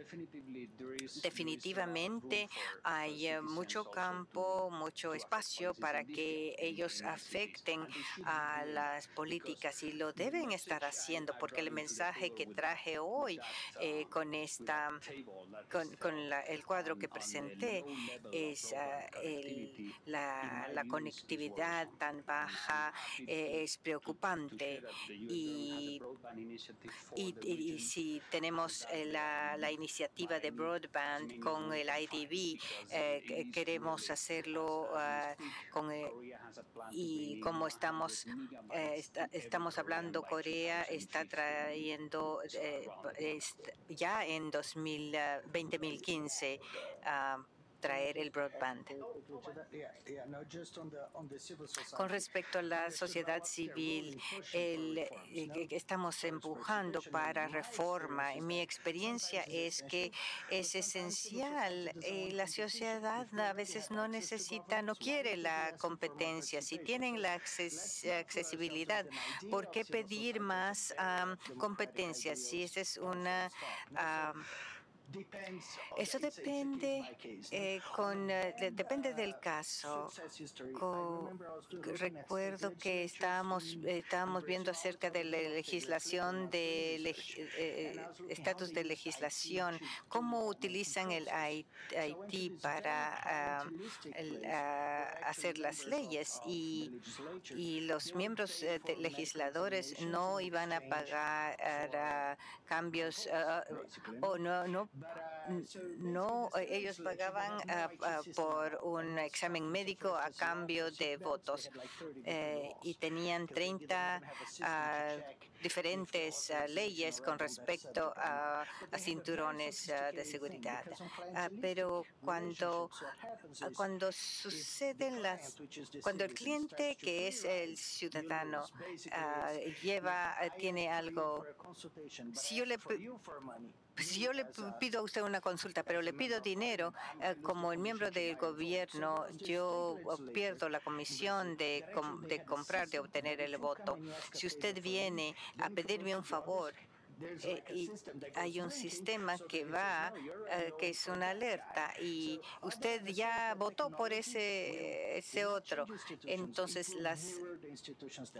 Definitivamente hay eh, mucho campo, mucho espacio para que ellos afecten a las políticas y lo deben estar haciendo porque el mensaje que traje hoy eh, con esta con, el cuadro que presenté es ah, la la conectividad tan baja eh, es preocupante. y, y, si tenemos eh, la, la, iniciativa de broadband con el IDB, eh, queremos hacerlo ah, con y como estamos estamos hablando Corea está trayendo ya en 2015 traer el broadband. Con respecto a la sociedad civil, el, eh, estamos empujando para reforma. Mi experiencia es que es esencial. Eh, la sociedad a veces no necesita, no quiere la competencia. Si tienen la accesibilidad, ¿por qué pedir más competencia? Si esa es una eso depende, eh, con, eh, depende del caso. recuerdo que estábamos, estábamos viendo acerca de la legislación de eh, estatus de legislación, cómo utilizan el IT para ah, ah, hacer las leyes y, y los miembros legisladores no iban a pagar ah, cambios o no, no no, ellos pagaban ah, ah, por un examen médico a cambio de votos eh, y tenían 30 diferentes ah, leyes con respecto a, cinturones ah, de seguridad. Pero cuando, cuando suceden las, cuando el cliente que es el ciudadano lleva, tiene algo, si yo le si yo le pido a usted una consulta, pero le pido dinero, como el miembro del gobierno, yo pierdo la comisión de, comprar, de obtener el voto. Si usted viene a pedirme un favor eh, hay un sistema que va, eh, que es una alerta y usted ya votó por ese, ese otro. Entonces las,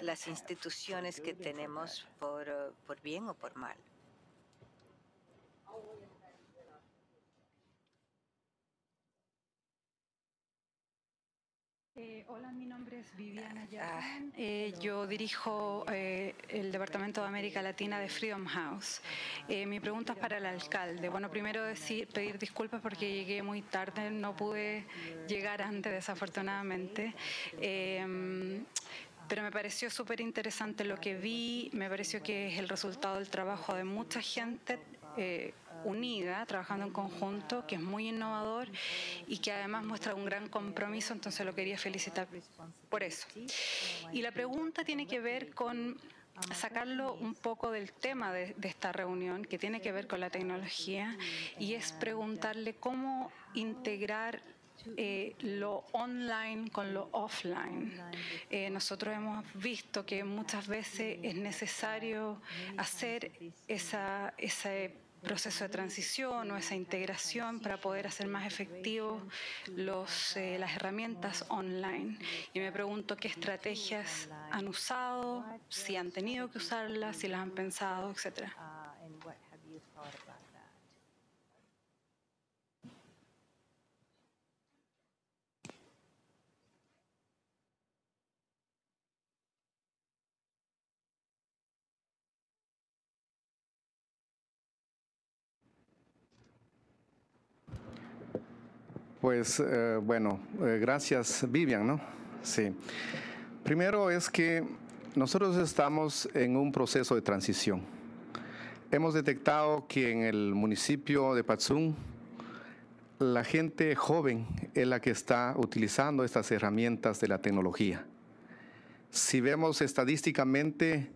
las instituciones que tenemos por, por bien o por mal. Eh, hola, mi nombre es Viviana Yagan. Eh, yo dirijo eh, el Departamento de América Latina de Freedom House. mi pregunta es para el alcalde. Bueno, primero decir, pedir disculpas porque llegué muy tarde, no pude llegar antes desafortunadamente pero me pareció súper interesante lo que vi, me pareció que es el resultado del trabajo de mucha gente eh, unida, trabajando en conjunto, que es muy innovador y que además muestra un gran compromiso, entonces lo quería felicitar por eso. Y la pregunta tiene que ver con sacarlo un poco del tema de, de, esta reunión, que tiene que ver con la tecnología, y es preguntarle cómo integrar eh, lo online con lo offline. Eh, nosotros hemos visto que muchas veces es necesario hacer esa, ese proceso de transición o esa integración para poder hacer más efectivos los, eh, las herramientas online. Y me pregunto qué estrategias han usado, si han tenido que usarlas, si las han pensado, etcétera. Pues eh, bueno, eh, gracias Vivian, ¿no? Sí. Primero es que nosotros estamos en un proceso de transición. Hemos detectado que en el municipio de Patzún la gente joven es la que está utilizando estas herramientas de la tecnología. Si vemos estadísticamente,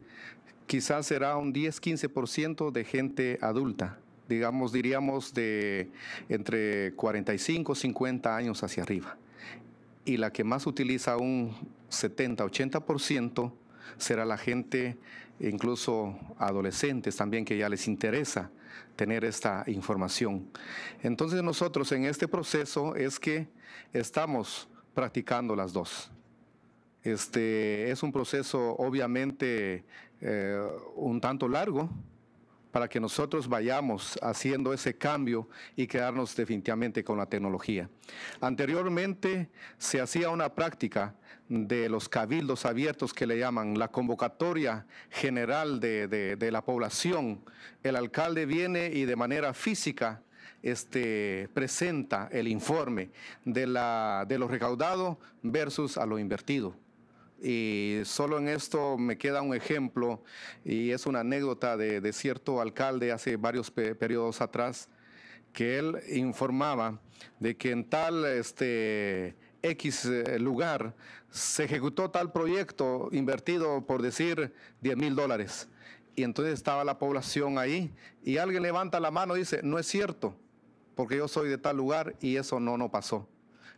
quizás será un 10-15% de gente adulta digamos, diríamos de entre 45, 50 años hacia arriba. Y la que más utiliza un 70, 80% será la gente, incluso adolescentes también, que ya les interesa tener esta información. Entonces nosotros en este proceso es que estamos practicando las dos. Este es un proceso obviamente eh, un tanto largo, para que nosotros vayamos haciendo ese cambio y quedarnos definitivamente con la tecnología. Anteriormente se hacía una práctica de los cabildos abiertos que le llaman la convocatoria general de, la población. El alcalde viene y de manera física este, presenta el informe de, la, de lo recaudado versus a lo invertido. Y solo en esto me queda un ejemplo y es una anécdota de, cierto alcalde hace varios periodos atrás que él informaba de que en tal este, X eh, lugar se ejecutó tal proyecto invertido por decir 10 mil dólares. Y entonces estaba la población ahí y alguien levanta la mano y dice, no es cierto, porque yo soy de tal lugar y eso no, no pasó.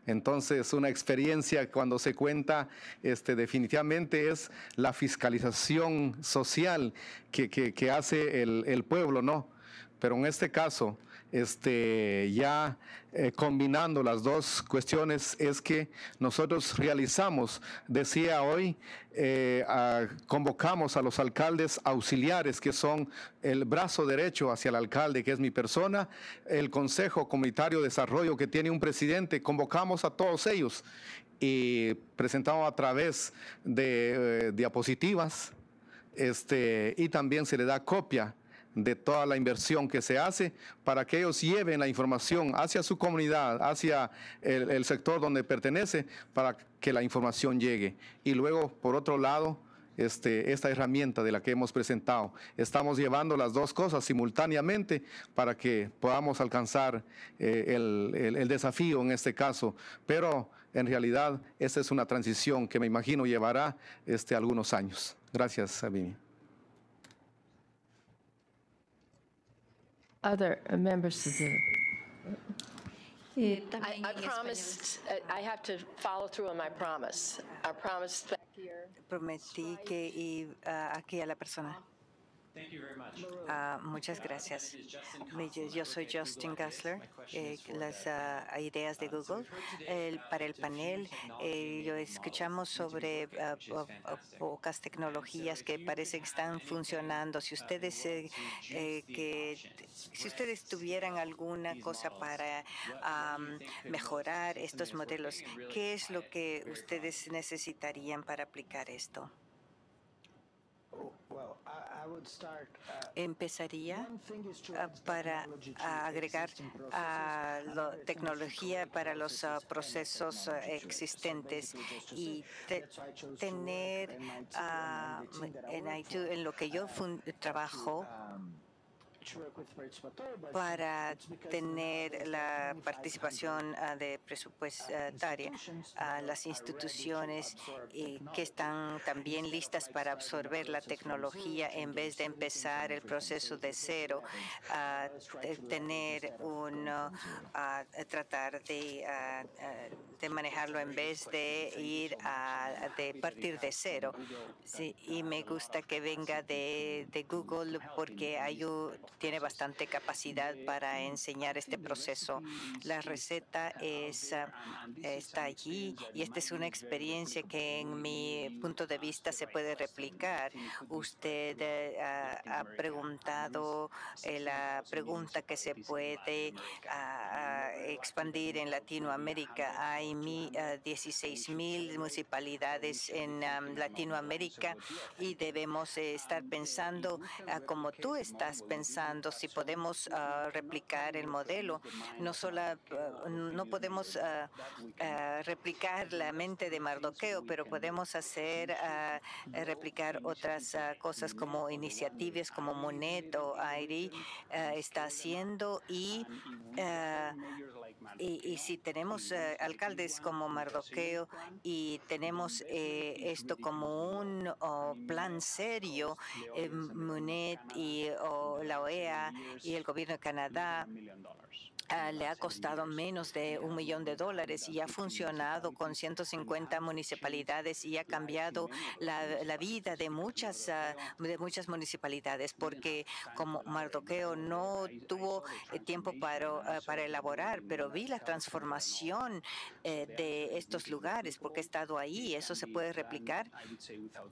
Entonces, una experiencia cuando se cuenta, este, definitivamente es la fiscalización social que, hace el, el pueblo, ¿no? Pero en este caso, este, ya eh, combinando las dos cuestiones, es que nosotros realizamos, decía hoy, eh, convocamos a los alcaldes auxiliares, que son el brazo derecho hacia el alcalde, que es mi persona, el Consejo Comunitario de Desarrollo, que tiene un presidente, convocamos a todos ellos y presentamos a través de eh, diapositivas, este, y también se le da copia de toda la inversión que se hace para que ellos lleven la información hacia su comunidad, hacia el, sector donde pertenece, para que la información llegue. Y luego, por otro lado, este, esta herramienta de la que hemos presentado. Estamos llevando las dos cosas simultáneamente para que podamos alcanzar eh, el, desafío en este caso. Pero en realidad esta es una transición que me imagino llevará este, algunos años. Gracias, Sabine. Other members of the I, I promised, I have to follow through on my promise. I promised here. Prometí que iba aquí a la persona. Uh, muchas gracias. Yo soy Justin Gassler. Eh, las uh, ideas de Google el, para el panel. Eh, escuchamos sobre uh, pocas tecnologías que parece que están funcionando. Si ustedes eh, que si ustedes tuvieran alguna cosa para um, mejorar estos modelos, ¿qué es lo que ustedes necesitarían para aplicar esto? Empezaría para agregar tecnología para los procesos existentes y tener en, en lo que yo trabajo para tener la participación ah, de presupuestaria a las instituciones que están también listas para absorber la tecnología en vez de empezar el proceso de cero, a tener un, a tratar de, de manejarlo en vez de ir a de partir de cero. Y me gusta que venga de, de Google porque hay, tiene bastante capacidad para enseñar este proceso. La receta es, está allí y esta es una experiencia que en mi punto de vista se puede replicar. Usted eh, ha, preguntado eh, la pregunta que se puede ah, expandir en Latinoamérica. Hay 16 mil municipalidades en Latinoamérica y debemos estar pensando ah, como tú estás pensando, si podemos ah, replicar el modelo. No solo no podemos replicar la mente de Mardoqueo, pero podemos hacer replicar otras cosas como iniciativas como Monet o AIRI está haciendo y y, si tenemos eh, alcaldes como Mardoqueo y tenemos eh, esto como un plan serio, eh, MUNET y la OEA y el gobierno de Canadá Ah, le ha costado menos de un millón de dólares y ha funcionado con 150 municipalidades y ha cambiado la, vida de muchas, ah, de muchas municipalidades porque como Mardoqueo no tuvo eh, tiempo para, ah, para elaborar, pero vi la transformación eh, de estos lugares porque he estado ahí, eso se puede replicar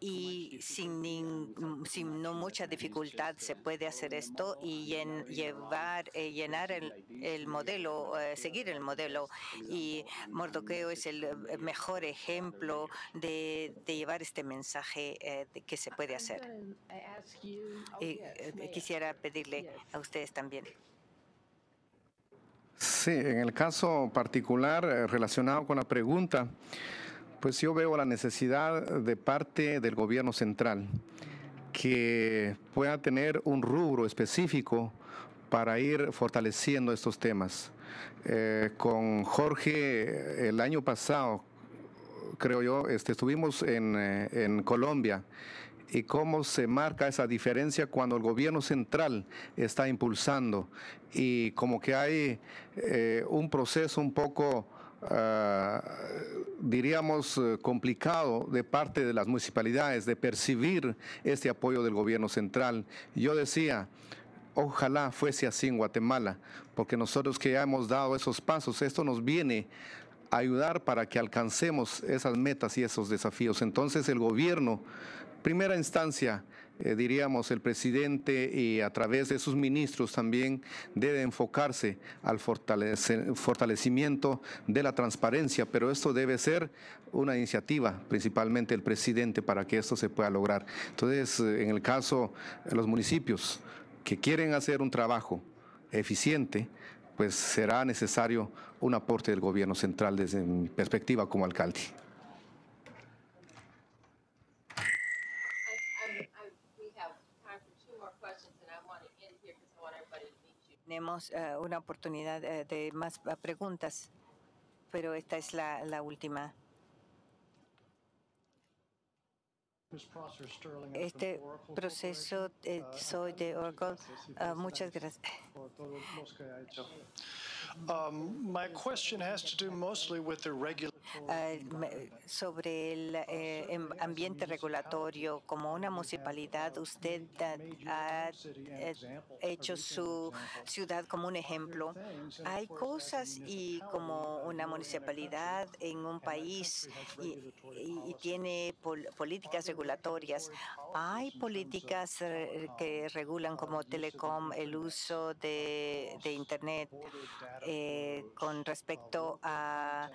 y sin, sin no mucha dificultad se puede hacer esto y llevar, eh, llenar el modelo, eh, seguir el modelo. Y Mordoqueo es el eh, mejor ejemplo de, llevar este mensaje eh, de que se puede hacer. Y quisiera pedirle a ustedes también. Sí, en el caso particular relacionado con la pregunta, pues yo veo la necesidad de parte del gobierno central que pueda tener un rubro específico para ir fortaleciendo estos temas. Eh, con Jorge, el año pasado, creo yo, este, estuvimos en, eh, en Colombia y cómo se marca esa diferencia cuando el gobierno central está impulsando y como que hay eh, un proceso un poco, ah, diríamos, complicado de parte de las municipalidades de percibir este apoyo del gobierno central. Yo decía, Ojalá fuese así en Guatemala, porque nosotros que ya hemos dado esos pasos, esto nos viene a ayudar para que alcancemos esas metas y esos desafíos. Entonces el gobierno, primera instancia, eh, diríamos, el presidente y a través de sus ministros también debe enfocarse al fortalecimiento de la transparencia, pero esto debe ser una iniciativa, principalmente el presidente, para que esto se pueda lograr. Entonces, eh, en el caso de los municipios, que quieren hacer un trabajo eficiente, pues será necesario un aporte del gobierno central desde mi perspectiva como alcalde. Tenemos eh, una oportunidad eh, de más eh, preguntas, pero esta es la última. Este proceso eh, soy de. Uh, muchas gracias. Um, my question has to do mostly with the regular eh, sobre el eh, em, ambiente regulatorio. Como una municipalidad, usted ha eh, hecho su ciudad como un ejemplo. Hay cosas y como una municipalidad en un país y, tiene políticas regulatorias. Hay políticas que regulan como telecom el uso de, de Internet con respecto a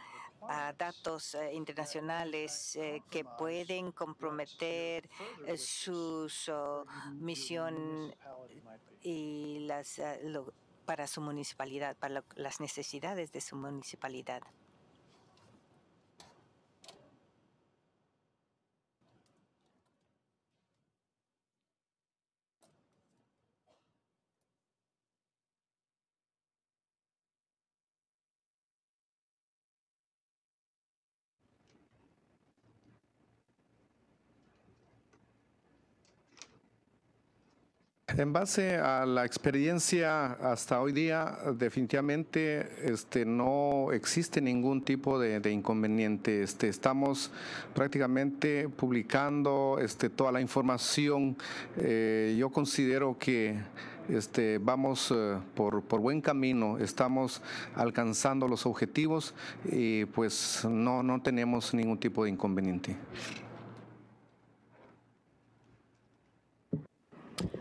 a datos eh, internacionales eh, que pueden comprometer eh, su misión y las para su municipalidad, para las necesidades de su municipalidad. En base a la experiencia hasta hoy día, definitivamente este, no existe ningún tipo de, inconveniente. Este, estamos prácticamente publicando este, toda la información. Eh, yo considero que este, vamos eh, por, por, buen camino, estamos alcanzando los objetivos y pues no, no tenemos ningún tipo de inconveniente.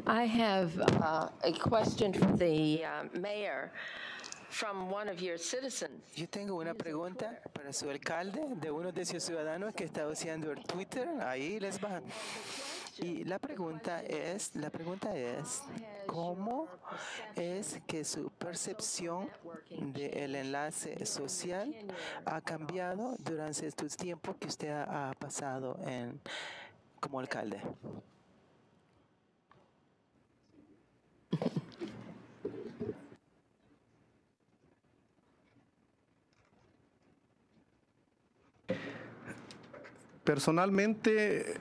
I have uh, a question for the uh, mayor from one of your citizens. Yo tengo una pregunta para su alcalde de uno de sus ciudadanos que está usando el Twitter. Ahí les va. Y la pregunta es, la pregunta es, ¿cómo es que su percepción del enlace social ha cambiado durante estos tiempos que usted ha pasado en, como alcalde? Personalmente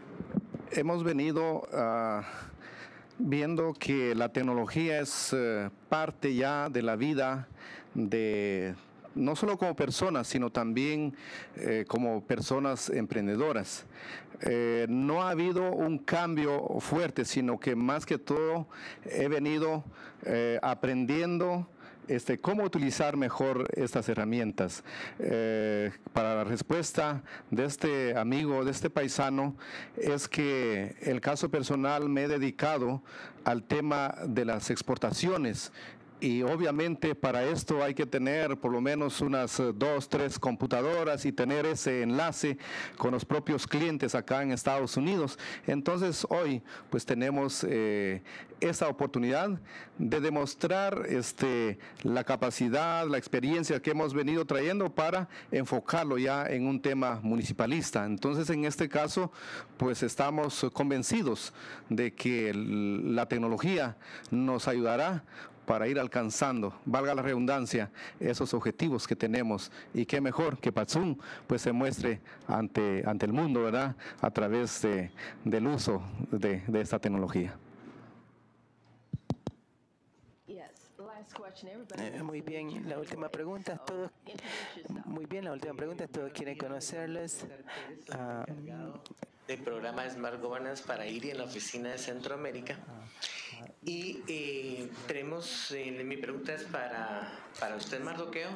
hemos venido uh, viendo que la tecnología es uh, parte ya de la vida de no solo como personas, sino también eh, como personas emprendedoras. Eh, no ha habido un cambio fuerte, sino que más que todo he venido eh, aprendiendo este, cómo utilizar mejor estas herramientas. Para la respuesta de este amigo, de este paisano, es que el caso personal me he dedicado al tema de las exportaciones y obviamente para esto hay que tener por lo menos unas eh, dos, tres computadoras y tener ese enlace con los propios clientes acá en Estados Unidos. Entonces hoy pues tenemos eh, esta oportunidad de demostrar este, la capacidad, la experiencia que hemos venido trayendo para enfocarlo ya en un tema municipalista. Entonces en este caso pues estamos convencidos de que la tecnología nos ayudará para ir alcanzando, valga la redundancia, esos objetivos que tenemos. Y qué mejor que Patsum pues se muestre ante, ante el mundo, ¿verdad? A través de, del uso de, de esta tecnología. Eh, muy bien, la última pregunta. Todos, muy bien, la última pregunta. Todos quieren conocerles. Uh, del programa Smart Governance para IRI en la oficina de Centroamérica. Y eh, tenemos, eh, mi pregunta es para, para usted, Mardoqueo.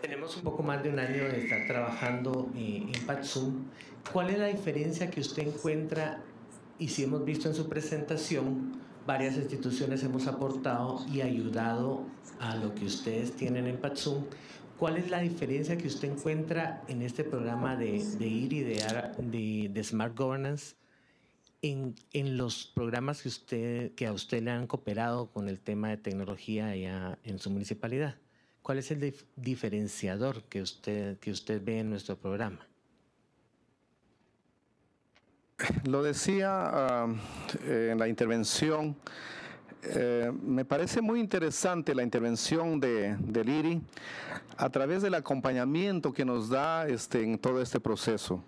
Tenemos un poco más de un año de estar trabajando eh, en Patsum. ¿Cuál es la diferencia que usted encuentra? Y si hemos visto en su presentación, varias instituciones hemos aportado y ayudado a lo que ustedes tienen en Patsum. ¿Cuál es la diferencia que usted encuentra en este programa de, de IRI, de, de, de Smart Governance? En, en, los programas que, usted, que a usted le han cooperado con el tema de tecnología allá en su municipalidad. ¿Cuál es el diferenciador que usted, que usted ve en nuestro programa? Lo decía uh, en la intervención. Eh, me parece muy interesante la intervención de, de Liri a través del acompañamiento que nos da este, en todo este proceso.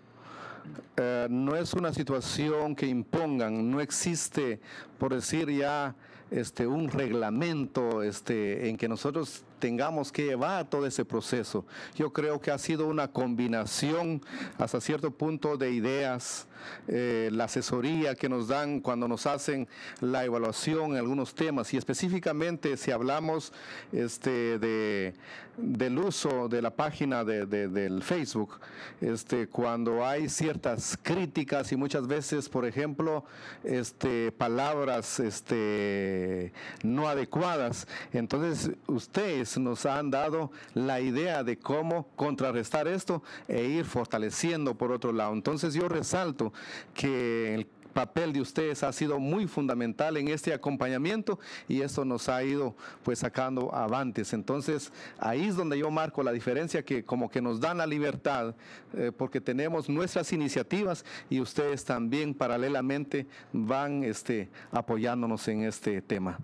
Eh, no es una situación que impongan, no existe, por decir ya, este, un reglamento este, en que nosotros tengamos que llevar todo ese proceso. Yo creo que ha sido una combinación hasta cierto punto de ideas, eh, la asesoría que nos dan cuando nos hacen la evaluación en algunos temas y específicamente si hablamos este, de, del uso de la página de, del Facebook, este, cuando hay ciertas críticas y muchas veces, por ejemplo, este, palabras este, no adecuadas, entonces ustedes nos han dado la idea de cómo contrarrestar esto e ir fortaleciendo por otro lado. Entonces yo resalto que el papel de ustedes ha sido muy fundamental en este acompañamiento y esto nos ha ido pues sacando avantes. Entonces ahí es donde yo marco la diferencia que como que nos dan la libertad eh, porque tenemos nuestras iniciativas y ustedes también paralelamente van este, apoyándonos en este tema.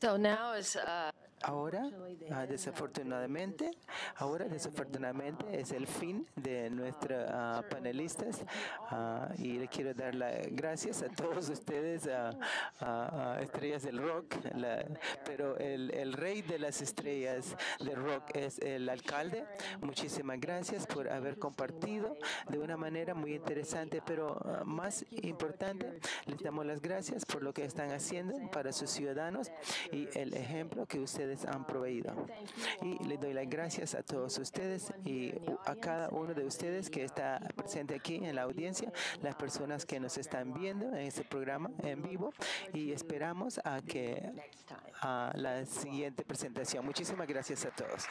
So now is uh, Ahora, ah, desafortunadamente, ahora desafortunadamente es el fin de nuestros ah, panelistas ah, y le quiero dar las gracias a todos ustedes, a, estrellas del rock, pero el, el, rey de las estrellas del rock es el alcalde. Muchísimas gracias por haber compartido de una manera muy interesante, pero más importante, les damos las gracias por lo que están haciendo para sus ciudadanos y el ejemplo que han proveído. Y le doy las gracias a todos ustedes y a cada uno de ustedes que está presente aquí en la audiencia, las personas que nos están viendo en este programa en vivo y esperamos a que a la siguiente presentación. Muchísimas gracias a todos.